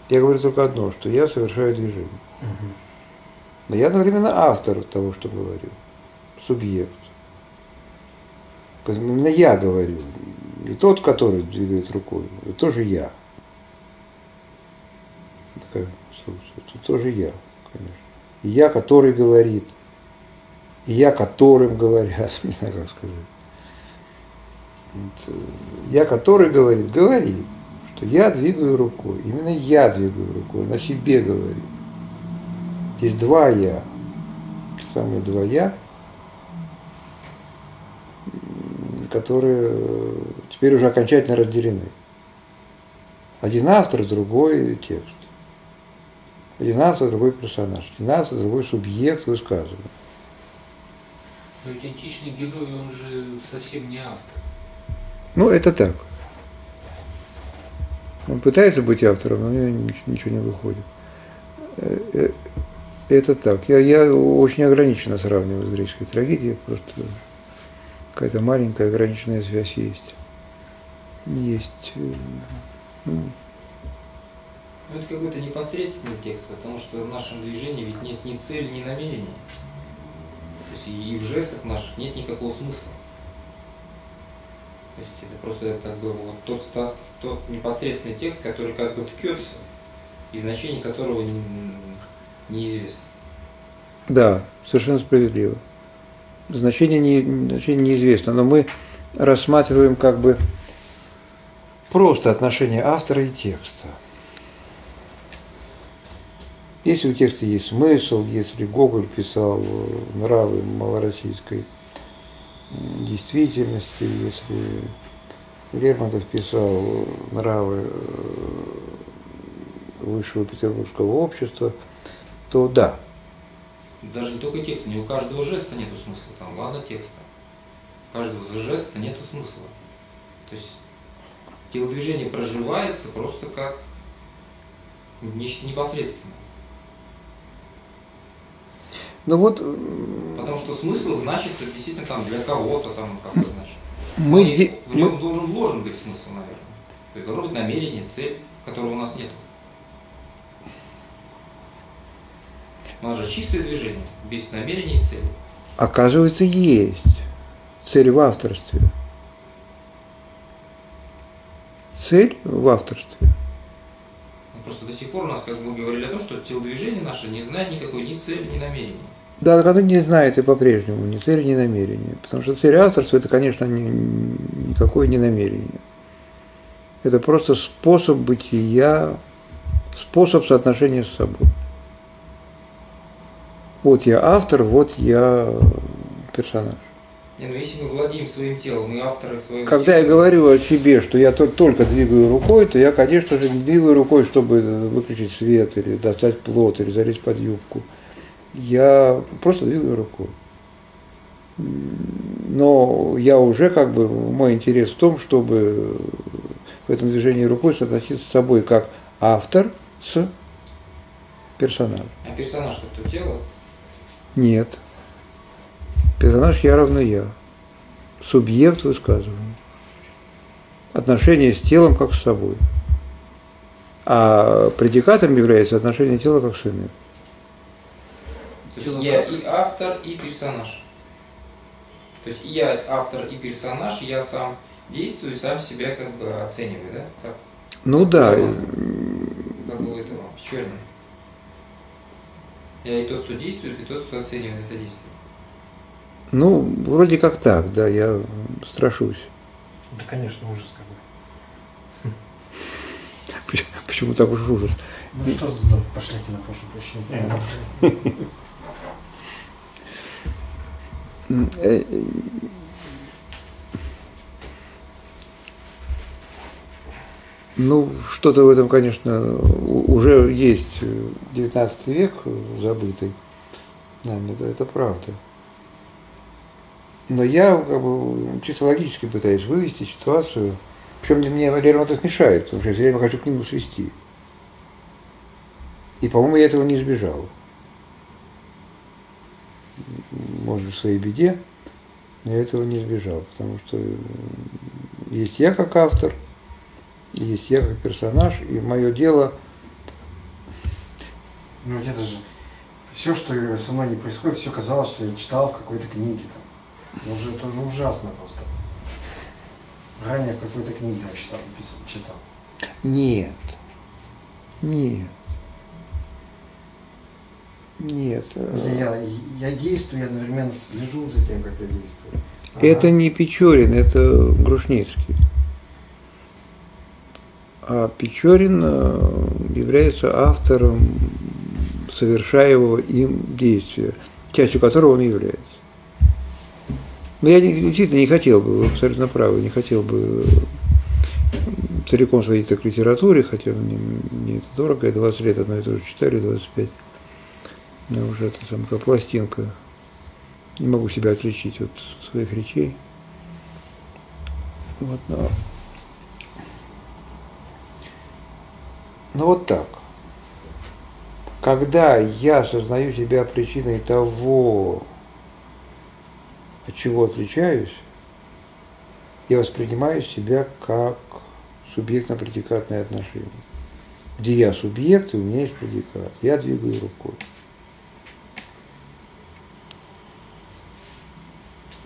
Я говорю только одно, что я совершаю движение. Но я одновременно автор того, что говорю. Субъект. Поэтому именно я говорю. И тот, который двигает рукой, это тоже я. Такая конструкция. Это тоже я, конечно. И я, который говорит. И я, которым говорят. Не знаю, как сказать. Э, Я, который говорит, говорит, что я двигаю рукой. Именно я двигаю рукой, на себе говорит. Есть два я. Самые два я, которые теперь уже окончательно разделены. Один автор, другой текст. Один автор, другой персонаж. Один автор, другой субъект высказывания. Но ведь античный герой, он же совсем не автор. Ну, это так. Он пытается быть автором, но у него нич- ничего не выходит. Э, э, Это так. Я, я очень ограниченно сравниваю с греческой трагедией, просто какая-то маленькая ограниченная связь есть. Есть. э, ну, Ну, это какой-то непосредственный текст, потому что в нашем движении ведь нет ни цели, ни намерения. То есть и в жестах наших нет никакого смысла. То есть это просто как бы вот тот, ста- тот непосредственный текст, который как бы ткется, и значение которого не- неизвестно. Да, совершенно справедливо. Значение, не, значение неизвестно, но мы рассматриваем как бы просто отношение автора и текста. Если у текста есть смысл, если Гоголь писал э, нравы малороссийской действительности, если Лермонтов писал нравы э, высшего петербургского общества, то да, Даже не только текста, не у каждого жеста нету смысла, там ладно текста. У каждого жеста нету смысла. То есть телодвижение проживается просто как непосредственно. Ну вот м, Потому что смысл значит это действительно там для кого-то там как-то значит. мы здесь... В нем должен вложен быть смысл, наверное. То есть должно быть намерение, цель, которого у нас нет. У нас же чистое движение, без намерения и цели. Оказывается, есть цель в авторстве. Цель в авторстве. Ну, Просто до сих пор у нас, как мы говорили о том, что телодвижение наше не знает никакой ни цели, ни намерения. Да, оно не знает и по-прежнему ни цели, ни намерения. Потому что цель авторства это, конечно, не- никакое не намерение. Это просто способ бытия, способ соотношения с собой. Вот я автор, вот я персонаж. Не, ну если мы владеем своим телом, мы авторы своего Когда я тела, говорю о себе, что я то- только двигаю рукой, то я, конечно же, не двигаю рукой, чтобы выключить свет или достать плод, или залезть под юбку. Я просто двигаю рукой. Но я уже как бы, мой интерес в том, чтобы в этом движении рукой соотноситься с собой как автор с персонажем. А персонаж что то тело? Нет. Персонаж я равно я. Субъект высказывания. Отношение с телом как с собой. А предикатом является отношение тела как с энергией. То есть я и автор, и персонаж. То есть я автор и персонаж, я сам действую, сам себя как бы оцениваю, да? Так, Ну да, как было этого черно. Я и тот, кто действует, и тот, кто оценивает это действие. ну вроде как так, да, я страшусь. Да, конечно, ужас какой. Почему- Почему так уж ужас? Ну что за пошлятина, прошу прощения. Э, э, Ну, что-то в этом, конечно, уже есть 19 век забытый нами, это, это правда. Но я как бы чисто логически пытаюсь вывести ситуацию, причем мне Лермонтов мешает, потому что я все время хочу к нему свести. И, по-моему, я этого не избежал. Может, в своей беде, но я этого не избежал, потому что м, есть я как автор, есть я как персонаж, и мое дело, Ну ведь это же все, что со мной не происходит, все казалось, что я читал в какой-то книге там. Ну, уже это уже ужасно просто. Ранее в какой-то книге я читал, читал. нет, нет, нет. Это я, я действую, я одновременно слежу за тем, как я действую. Это Ага. не Печорин, это Грушницкий. А Печорин э, является автором совершаемого им действия, частью которого он является. Но я действительно не хотел бы, вы абсолютно правы, не хотел бы целиком сводиться к литературе, хотя мне, мне это дорого, я 20 лет одно и то же читали, 25. Но уже это самая как пластинка. Не могу себя отличить от своих речей. Вот, но... Ну вот так. Когда я осознаю себя причиной того, от чего отличаюсь, я воспринимаю себя как субъектно-предикатное отношение. Где я субъект, и у меня есть предикат. Я двигаю рукой.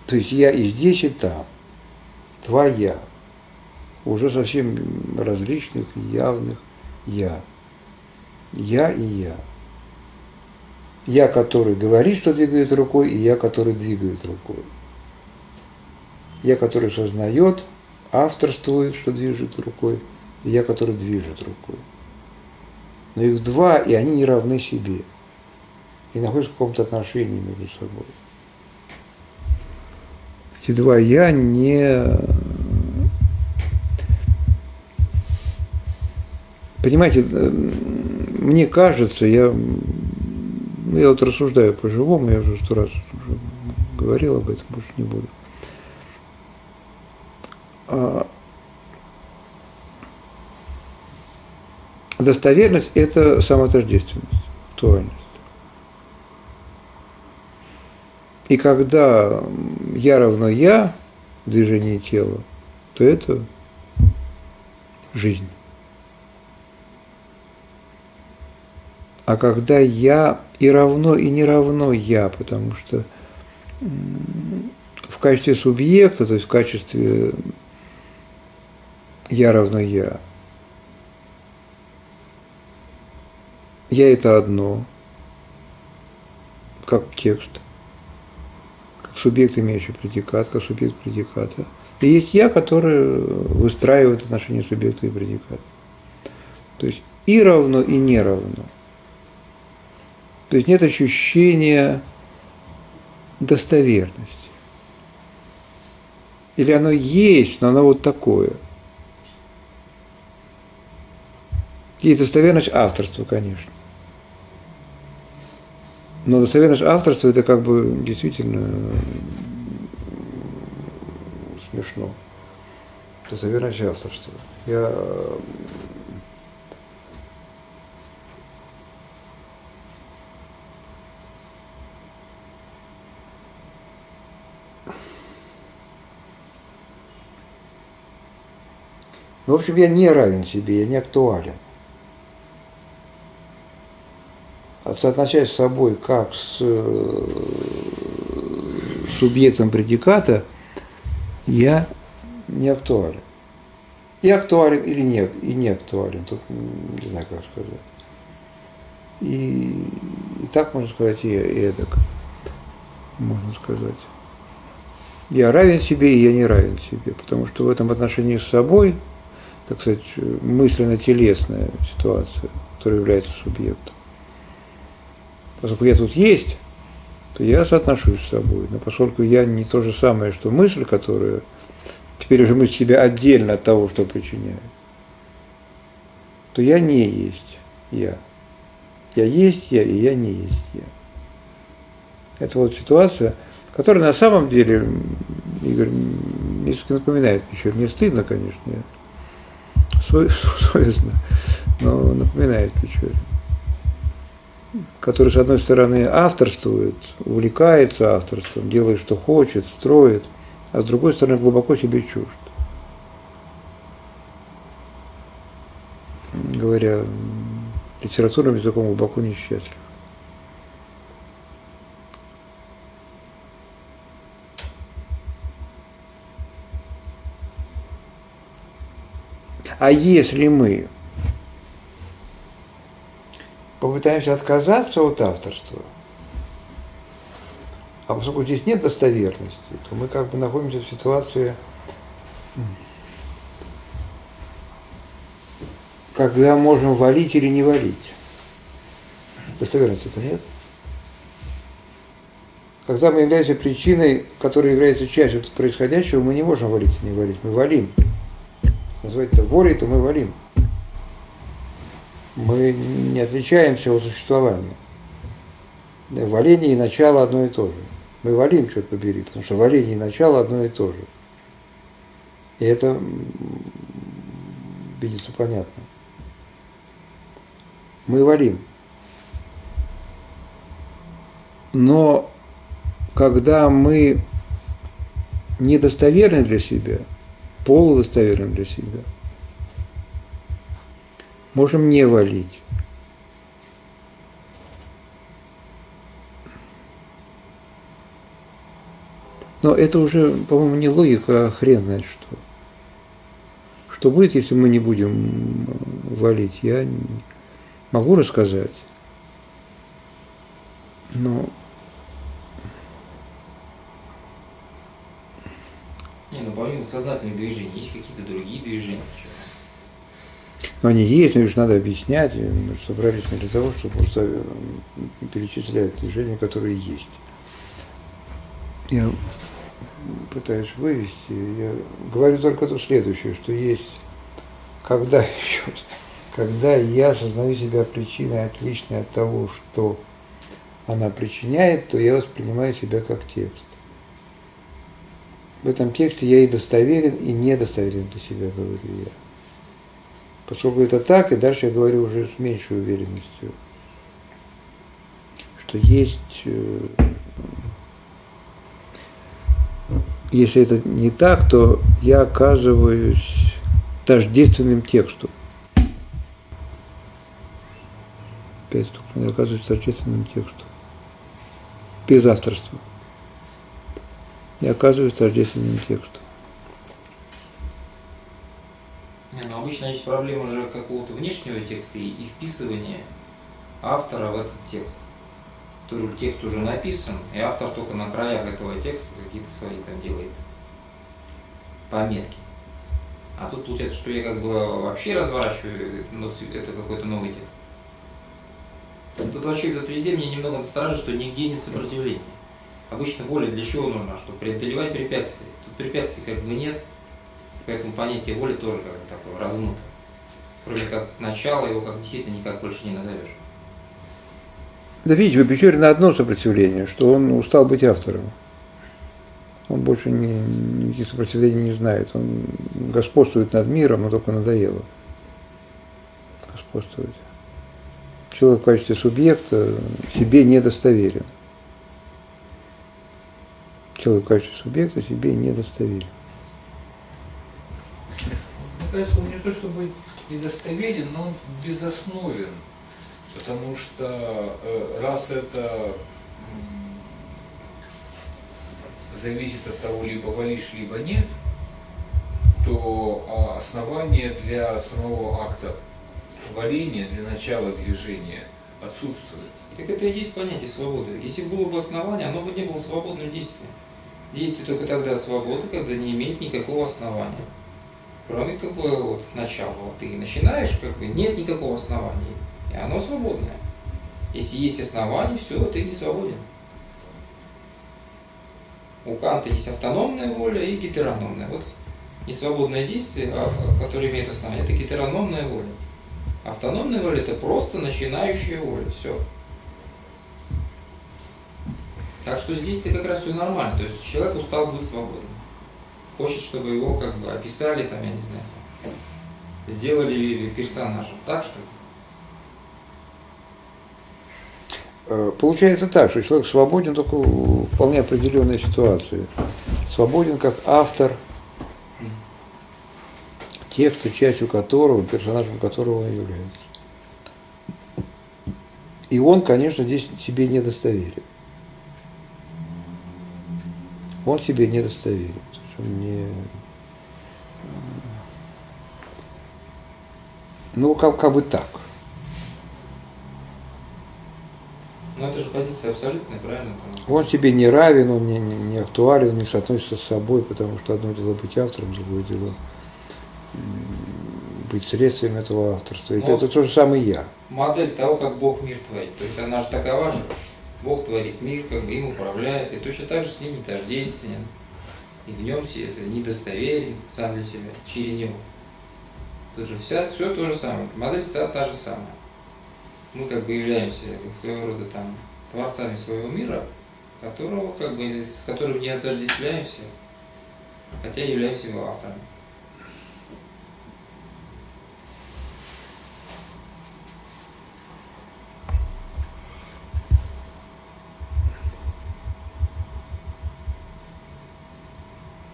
То есть я и здесь, и там. Два я. Уже совсем различных, явных я. Я и я. Я, который говорит, что двигает рукой, и я, который двигает рукой. Я, который сознает, авторствует, что движет рукой, и я, который движет рукой. Но их два, и они не равны себе. И находятся в каком-то отношении между собой. Эти два я не... Понимаете, мне кажется, я, ну, я вот рассуждаю по-живому, я уже сто раз уже говорил об этом, больше не буду. А, Достоверность – это самоотождественность, актуальность. И когда я равно я в движении тела, то это жизнь. А когда я и равно, и не равно я, потому что в качестве субъекта, то есть в качестве я равно я, я это одно, как текст, субъект, имеющий предикат, как субъект предиката. И есть я, который выстраивает отношения субъекта и предиката. То есть и равно, и не равно. То есть нет ощущения достоверности. Или оно есть, но оно вот такое. И достоверность авторства, конечно. Но достоверность авторства это как бы действительно смешно. Достоверность авторства. Я Ну, в общем, я не равен себе, я не актуален. А соотношаясь с собой как с э, субъектом предиката, я не актуален. И актуален или не, и не актуален, тут не знаю, как сказать. И, и так можно сказать, и, и эдак, можно сказать. Я равен себе, и я не равен себе, потому что в этом отношении с собой – так сказать, мысленно-телесная ситуация, которая является субъектом. Поскольку я тут есть, то я соотношусь с собой. Но поскольку я не то же самое, что мысль, которая теперь уже мысль себя отдельно от того, что причиняет, то я не есть я. Я есть я, и я не есть я. Это вот ситуация, которая на самом деле, Игорь, несколько напоминает Печер. Мне стыдно, конечно, совестно, но напоминает Печорин, который, с одной стороны, авторствует, увлекается авторством, делает, что хочет, строит, а с другой стороны, глубоко себе чужд. Говоря литературным языком, глубоко несчастлив. А если мы попытаемся отказаться от авторства, а поскольку здесь нет достоверности, то мы как бы находимся в ситуации, когда можем валить или не валить. Достоверности-то нет. Когда мы являемся причиной, которая является частью происходящего, мы не можем валить и не валить, мы валим называть это волей, то мы валим. Мы не отличаемся от существования. Валение и начало одно и то же. Мы валим, черт побери, потому что валение и начало одно и то же. И это видится понятно. Мы валим. Но когда мы недостоверны для себя – полудостоверным для себя. Можем не валить. Но это уже, по-моему, не логика, а хрен знает что. Что будет, если мы не будем валить, я могу рассказать. Но Не, ну помимо сознательных движений, есть какие-то другие движения? Но они есть, но их же надо объяснять. Мы собрались не для того, чтобы просто э, перечислять движения, которые есть. Я пытаюсь вывести, я говорю только то следующее, что есть, когда еще, когда я осознаю себя причиной отличной от того, что она причиняет, то я воспринимаю себя как текст в этом тексте я и достоверен, и недостоверен для себя, говорю я. Поскольку это так, и дальше я говорю уже с меньшей уверенностью, что есть, э, если это не так, то я оказываюсь тождественным тексту. Опять я оказываюсь тождественным тексту. Без авторства и оказывается рождественным текстом. Не, ну обычно есть проблема же какого-то внешнего текста и, и вписывания автора в этот текст. То текст уже написан, и автор только на краях этого текста какие-то свои там делает пометки. А тут получается, что я как бы вообще разворачиваю, но это какой-то новый текст. Тут вообще тут везде мне немного настораживает, что нигде нет сопротивления. Обычно воля для чего нужна? Чтобы преодолевать препятствия. Тут препятствий как бы нет, поэтому понятие воли тоже как бы такое размыто. Кроме как начало, его как действительно никак больше не назовешь. Да видите, вы Печорина одно сопротивление, что он устал быть автором. Он больше ни, никаких сопротивлений не знает. Он господствует над миром, но только надоело. Господствовать. Человек в качестве субъекта себе недостоверен. Человек в качестве субъекта себе недостоверен. Кажется, он не то чтобы недостоверен, но он безосновен. Потому что э, раз это зависит от того, либо валишь, либо нет, то а, основание для самого акта валения, для начала движения отсутствует. Так это и есть понятие свободы. Если было бы основание, оно бы не было свободным действием. Действие только тогда свобода, когда не имеет никакого основания. Кроме как бы вот начала. Вот ты начинаешь, как бы нет никакого основания. И оно свободное. Если есть основание, все, ты не свободен. У Канта есть автономная воля и гетерономная. Вот несвободное действие, а, которое имеет основание, это гетерономная воля. Автономная воля это просто начинающая воля. Все. Так что здесь-то как раз все нормально. То есть человек устал быть свободным. Хочет, чтобы его как бы описали, там, я не знаю, сделали персонажем. Так что? Э, получается так, что человек свободен только в вполне определенной ситуации. Свободен как автор текста, частью которого, персонажем которого он является. И он, конечно, здесь себе недостоверен. Он себе недостоверен. Не... Ну, как, как бы так. Но это же позиция абсолютная, правильно? Там? Он себе не равен, он не, не, не актуален, он не соотносится с собой, потому что одно дело быть автором, другое дело быть следствием этого авторства. Это, Ну, это то же самое я. Модель того, как Бог мир творит. То есть она же такова же. Бог творит мир, как бы им управляет, и точно так же с ним не тождественен. И в нем все это недостоверен сам для себя, через него. Тут же вся, все то же самое. Модель вся та же самая. Мы как бы являемся своего рода там творцами своего мира, которого как бы с которым не отождествляемся, хотя являемся его авторами.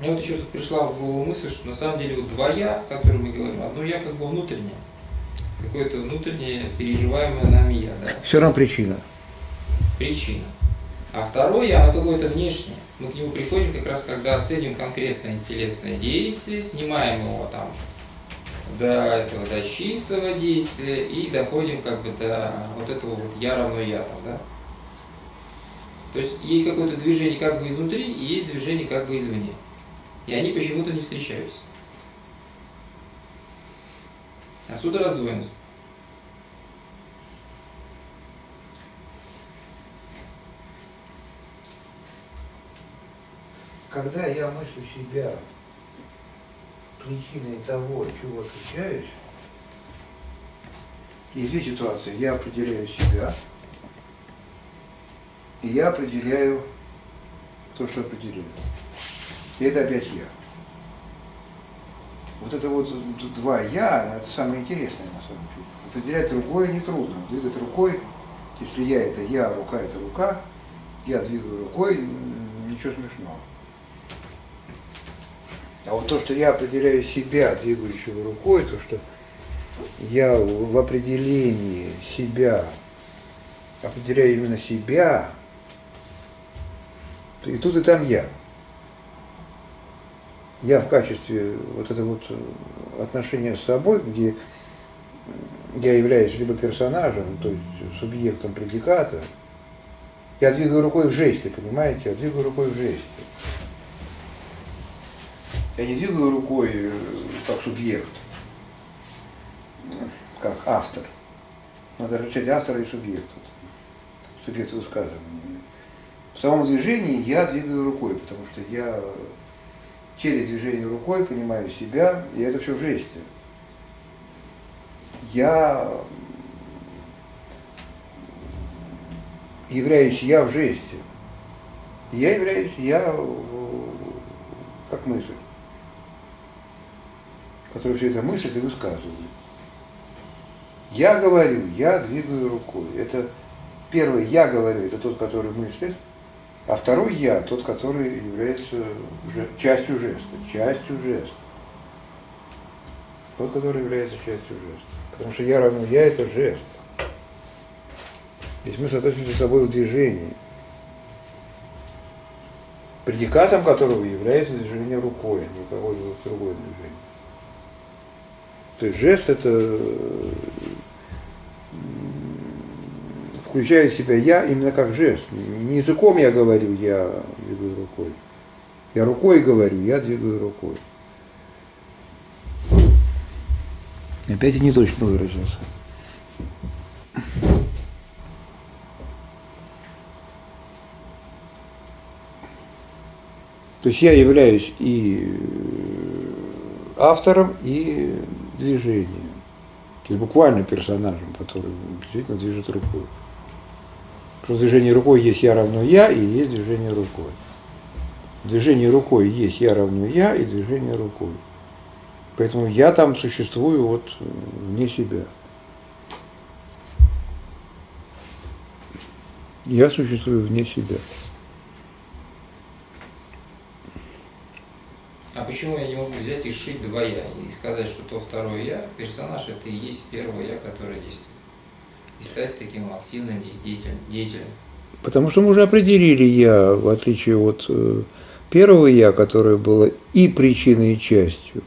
Мне вот еще тут пришла в голову мысль, что на самом деле вот два я, о которых мы говорим, одно я как бы внутреннее, какое-то внутреннее переживаемое нами я, да, Все равно причина. причина. А второе я, оно какое-то внешнее. Мы к нему приходим как раз, когда оценим конкретное телесное действие, снимаем его там до этого, до чистого действия и доходим как бы до вот этого вот я равно я там, да. То есть есть какое-то движение как бы изнутри и есть движение как бы извне. И они почему-то не встречаются. Отсюда раздвоенность. Когда я мыслю себя причиной того, чего отличаюсь, есть две ситуации. Я определяю себя, и я определяю то, что определяю. И это опять я. Вот это вот два я, это самое интересное на самом деле. Определять другое нетрудно. Двигать рукой, если я это я, рука это рука, я двигаю рукой, ничего смешного. А вот то, что я определяю себя, двигающего рукой, то, что я в определении себя определяю именно себя, и тут и там я. Я в качестве вот это вот отношения с собой, где я являюсь либо персонажем, то есть субъектом предиката, я двигаю рукой в жесте, понимаете? Я двигаю рукой в жесте. Я не двигаю рукой э, как субъект, как автор. Надо различать автора и субъекта. Субъект высказывания. В самом движении я двигаю рукой, потому что я через движение рукой понимаю себя, и это все жести. Я являюсь я в жесте. Я являюсь я как мысль, которая все это мыслит и высказывает. Я говорю, я двигаю рукой. Это первый я говорю, это тот, который мыслит, а второй я, тот, который является частью жеста, частью жеста. Тот, который является частью жеста. Потому что я равно я это жест. Ведь мы соответствуем с собой в движении, предикатом которого является движение рукой, а не какое-то другое движение. То есть жест это включает в себя я именно как жест. Не языком я говорю, я двигаю рукой. Я рукой говорю, я двигаю рукой. Опять я не точно выразился. То есть я являюсь и автором, и движением. То есть буквально персонажем, который действительно движет рукой. Просто движение рукой есть я равно я, и есть движение рукой. Движение рукой есть я равно я, и движение рукой. Поэтому я там существую вот вне себя. Я существую вне себя. А почему я не могу взять и сшить два я и сказать, что то второе я, персонаж это и есть первое я, которое действует? И стать таким активным деятелем? Потому что мы уже определили я, в отличие от э, первого я, которое было и причиной, и частью.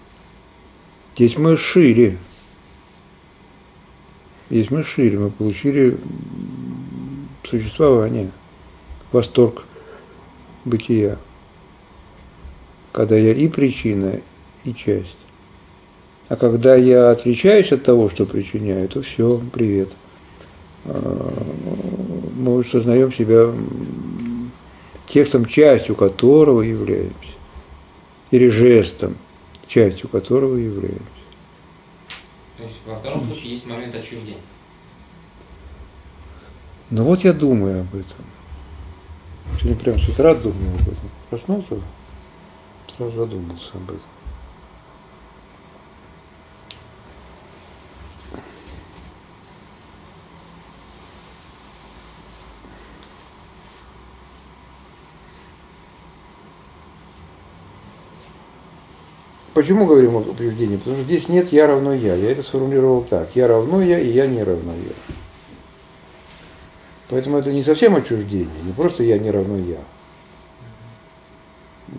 Здесь мы шили. Здесь мы шили, мы получили существование, восторг бытия когда я и причина, и часть. А когда я отличаюсь от того, что причиняю, то все, привет. А, мы сознаем себя текстом, частью которого являемся. Или жестом, частью которого являемся. То есть во втором случае есть момент отчуждения. Ну вот я думаю об этом. Сегодня прям с утра думаю об этом. Проснулся, Сразу задумался об этом. Почему говорим об убеждении? Потому что здесь нет «я равно я». Я это сформулировал так. «Я равно я» и «я не равно я». Поэтому это не совсем отчуждение, не просто «я не равно я»,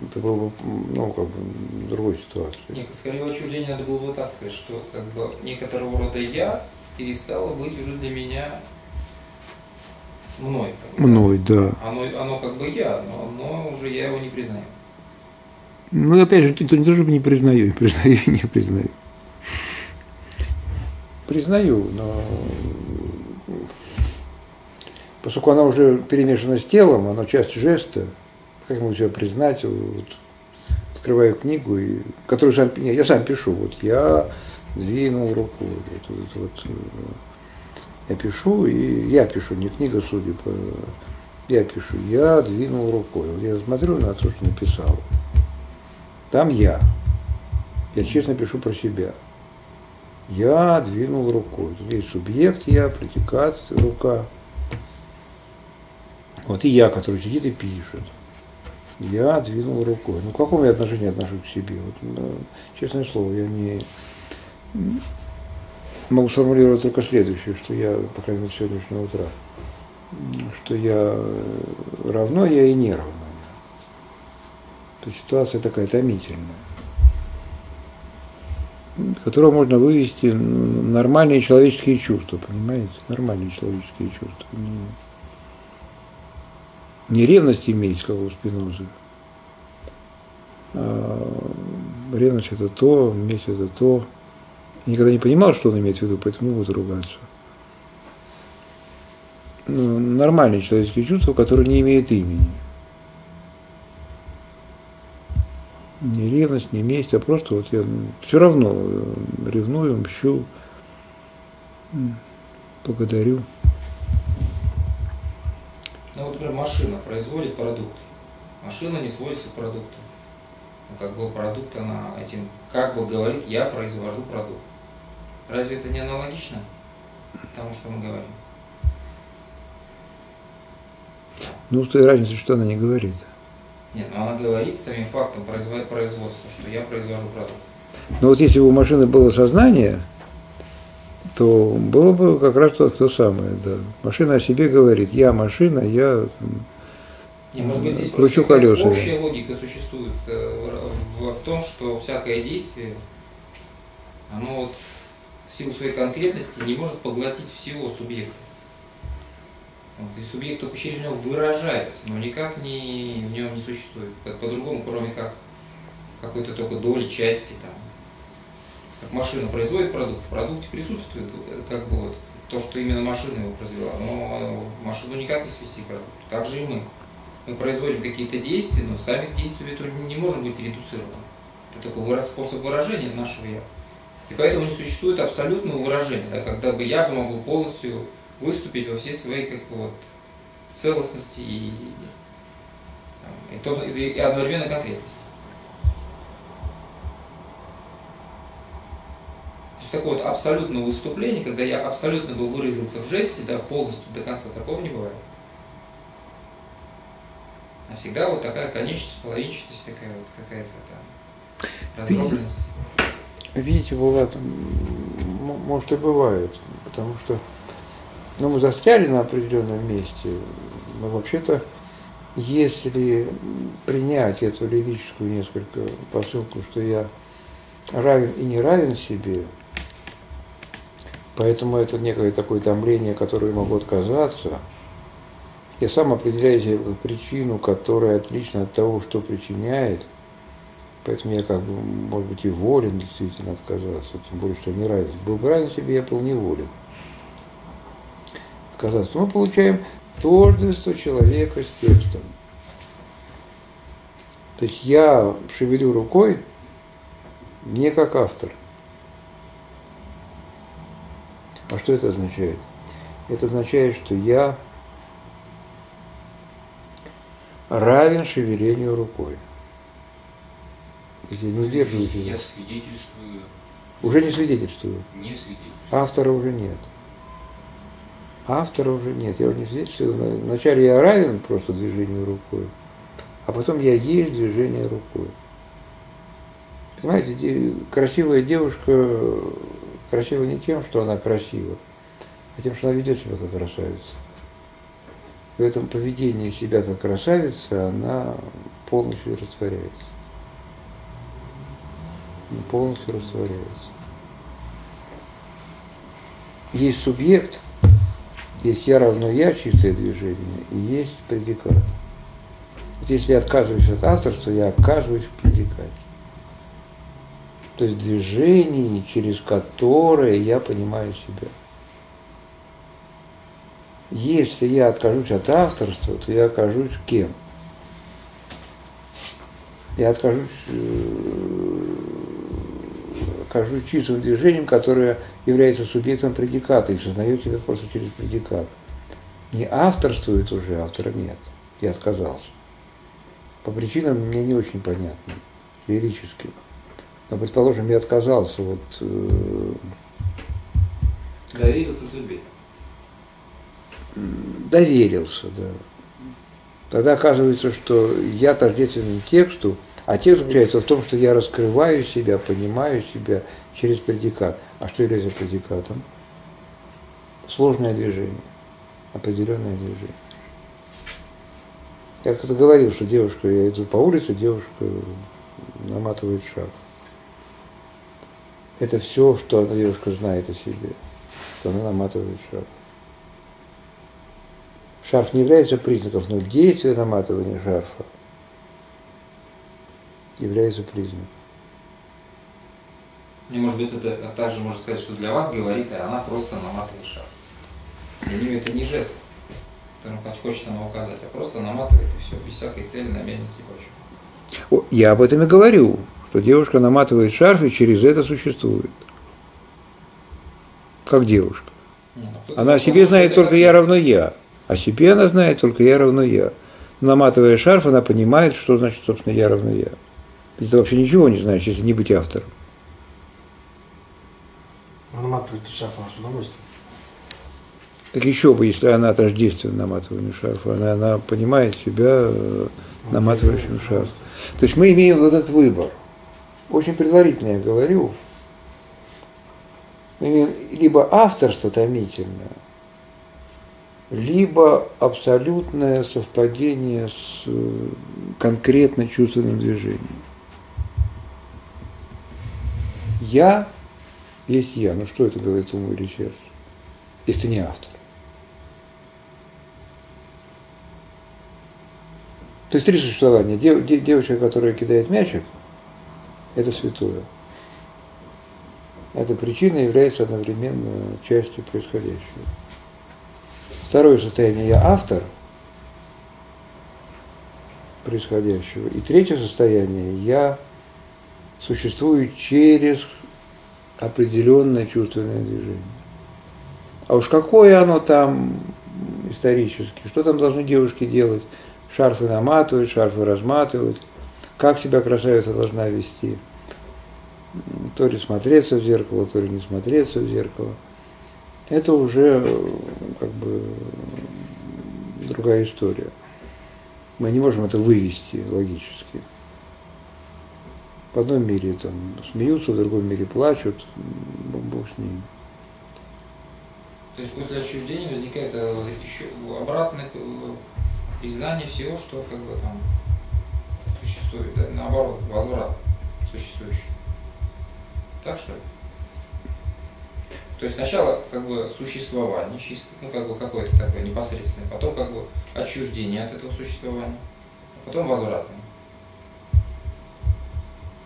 это было бы, ну, как бы, другой ситуации. Нет, скорее отчуждение надо было бы так сказать, что как бы некоторого рода я перестало быть уже для меня мной. Как бы. Мной, да. Оно, оно как бы я, но, но уже я его не признаю. Ну, опять же, это не то, чтобы не признаю, признаю и не признаю. Признаю, но поскольку она уже перемешана с телом, она часть жеста, как могу себя признать, вот, открываю книгу, и, которую сам, я сам пишу, вот я двинул руку, вот, вот, вот, э, я пишу, и я пишу, не книга судеб, я пишу, я двинул рукой. Вот я смотрю на то, что написал. Там я. Я честно пишу про себя. Я двинул рукой. Тут есть субъект я, предикат, рука. Вот и я, который сидит и пишет. Я двинул рукой. Ну, к какому я отношению отношусь к себе? Вот, ну, честное слово, я не могу сформулировать только следующее, что я, по крайней мере, сегодняшнего утра, что я равно я и не равно. То ситуация такая томительная, которую можно вывести нормальные человеческие чувства, понимаете? Нормальные человеческие чувства. Не ревность иметь, как у Спинозы. А ревность это то, месть это то. Я никогда не понимал, что он имеет в виду, поэтому не буду ругаться. ну, нормальные человеческие чувства, которые не имеют имени. Не ревность, не месть, а просто вот я все равно э, ревную, мщу, благодарю. Ну вот, например, машина производит продукт. Машина не сводится к продукту. Ну, как бы продукт, она этим как бы говорит, я произвожу продукт. Разве это не аналогично тому, что мы говорим? Ну, что и разница, что она не говорит. Нет, но она говорит самим фактом производ- производства, что я произвожу продукт. Но вот если бы у машины было сознание, то было бы как раз то, то самое, да. Машина о себе говорит, я машина, я... Не, может быть, здесь Кручу колеса. общая логика существует э, в, в том, что всякое действие, оно вот в силу своей конкретности не может поглотить всего субъекта. Вот, и субъект только через него выражается, но никак не, в нем не существует. По- По-другому, кроме как какой-то только доли, части там. Как машина производит продукт, в продукте присутствует э, как бы вот то, что именно машина его произвела, но машину никак не свести к продукту. Так же и мы. Мы производим какие-то действия, но самих действий это не может быть редуцировано. Это такой способ выражения нашего я. И поэтому не существует абсолютного выражения, да, когда бы я бы могу полностью выступить во всей своей как вот, целостности и, и, то- и- и одновременно конкретности. То есть такое вот абсолютное выступление, когда я абсолютно бы выразился в жесте, да, полностью до конца, такого не бывает. А всегда вот такая конечность, половинчатость, такая вот какая-то там раздробленность. Видите, м- может и бывает, потому что ну, мы застряли на определенном месте, но вообще-то, если принять эту лирическую несколько посылку, что я равен и не равен себе, поэтому это некое такое томление, которое могу отказаться, я сам определяю себе причину, которая отлична от того, что причиняет, Поэтому я как бы, может быть, и волен действительно отказаться, тем более, что не равен. Был бы равен себе, я был не волен. Отказаться. Мы получаем тождество человека с текстом. То есть я шевелю рукой не как автор. А что это означает? Это означает, что я равен шевелению рукой. Я не удерживаю себя. Я свидетельствую, Уже не свидетельствую. не свидетельствую. Автора уже нет. Автора уже нет. Я уже не свидетельствую. На- Вначале я равен просто движению рукой, а потом я есть движение рукой. Понимаете, красивая девушка красива не тем, что она красива, а тем, что она ведет себя как красавица. В этом поведении себя как красавица она полностью растворяется. Полностью растворяется. Есть субъект, есть я равно я, чистое движение, и есть предикат. Вот если я отказываюсь от авторства, я оказываюсь в предикате. То есть движение, через которое я понимаю себя. Если я откажусь от авторства, то я окажусь кем? Я откажусь, окажусь чистым движением, которое является субъектом предиката и сознает себя просто через предикат. Не авторствует уже, автора нет. Я отказался. По причинам мне не очень понятным, лирическим. Но, предположим, я отказался вот э, Доверился судьбе. доверился, да. Тогда оказывается, что я тождествен тексту, а текст заключается в том, что я раскрываю себя, понимаю себя через предикат. А что является предикатом? Сложное движение, определенное движение. Я как-то говорил, что девушка, я иду по улице, девушка наматывает шарф. Это все, что эта девушка знает о себе, что она наматывает шарф. Шарф не является признаком, но действие наматывания шарфа является признаком. Не, может быть, это также можно сказать, что для вас говорит, а она просто наматывает шар. Для нее это не жест. которым хочет она указать, а просто наматывает и все, без всякой цели, намеренности и прочего. О, Я об этом и говорю, что девушка наматывает шарф и через это существует. Как девушка. Не, ну, Она о себе знает только я равно я. О себе она знает только я равно я. Наматывая шарф, она понимает, что значит, собственно, я равно я. Ведь ты вообще ничего не знаешь, если не быть автором. Он наматывает шарф она с удовольствием. Так еще бы, если она тождественна наматыванию шарфа, она, она понимает себя э, наматывающим шарф. То есть мы имеем вот этот выбор. Очень предварительно я говорю. Мы имеем либо авторство томительное, либо абсолютное совпадение с э, конкретно чувственным движением. Я есть я. Ну что это говорит уму или сердцу, если ты не автор? То есть три существования. Дев- де- девочка, которая кидает мячик, это святое. Эта причина является одновременно частью происходящего. Второе состояние я автор происходящего. И третье состояние я существую через определенное чувственное движение. А уж какое оно там исторически, что там должны девушки делать? Шарфы наматывают, шарфы разматывают. Как себя красавица должна вести? То ли смотреться в зеркало, то ли не смотреться в зеркало. Это уже как бы другая история. Мы не можем это вывести логически. В одном мире там смеются, в другом мире плачут, бог с ним. То есть после отчуждения возникает э, еще обратное э, признание всего, что как бы там существует, да? наоборот, возврат существующий. Так что? То есть сначала как бы существование, чисто, ну как бы какое-то такое непосредственное, потом как бы отчуждение от этого существования, а потом возвратное.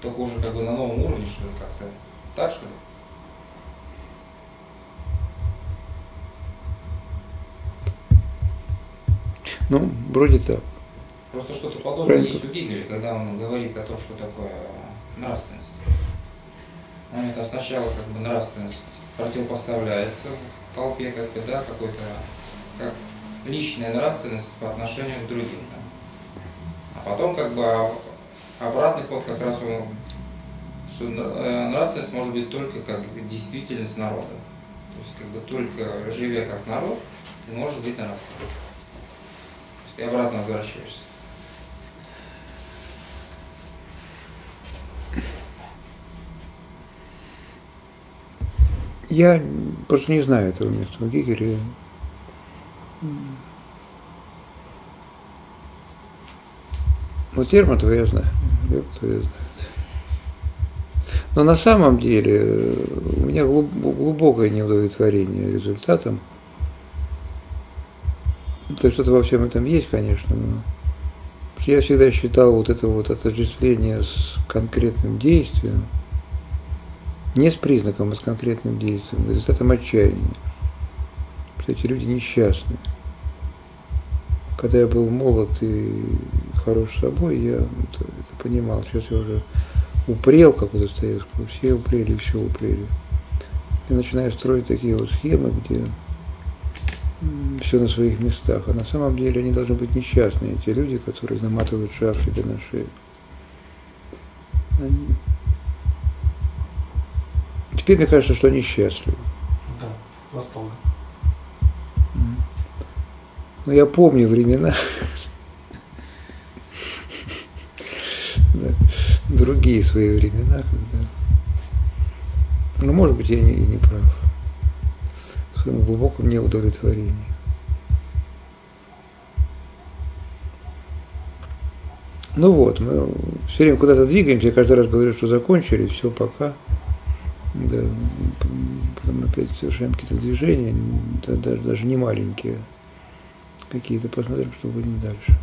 Только уже как бы на новом уровне, что ли, как-то. Так что ли? Ну, вроде так. Просто что-то подобное Правильно. есть у Гегеля, когда он говорит о том, что такое нравственность. Он это сначала как бы нравственность противопоставляется в толпе, как бы, да, какой-то как личная нравственность по отношению к другим. да. А потом как бы а- обратный ход как раз он, что э, нравственность может быть только как действительность народа. То есть как бы только живя как народ, ты можешь быть нравственным. То ты обратно возвращаешься. Я просто не знаю этого места у Гегеля. Ну, Лермонтова я знаю. Я знаю. Но на самом деле э, у меня глуб- глубокое неудовлетворение результатом. То что-то во всем этом есть, конечно, но я всегда считал вот это вот отождествление с конкретным действием, не с признаком, а с конкретным действием, результатом отчаяния. Что эти люди несчастны. Когда я был молод и хорош собой, я это, это понимал. Сейчас я уже упрел, как у Достоевского, все упрели, все упрели. Я начинаю строить такие вот схемы, где все на своих местах. А на самом деле они должны быть несчастные, те люди, которые наматывают шарф себе на шею. Они... Теперь мне кажется, что они счастливы. Да, восторга. Но я помню времена, другие свои времена, когда... Ну, может быть, я не, не прав. В своем глубоком неудовлетворении. Ну вот, мы все время куда-то двигаемся, я каждый раз говорю, что закончили, все, пока. Да, потом опять совершаем какие-то движения, да, даже, даже не маленькие какие-то, посмотрим, что будет дальше.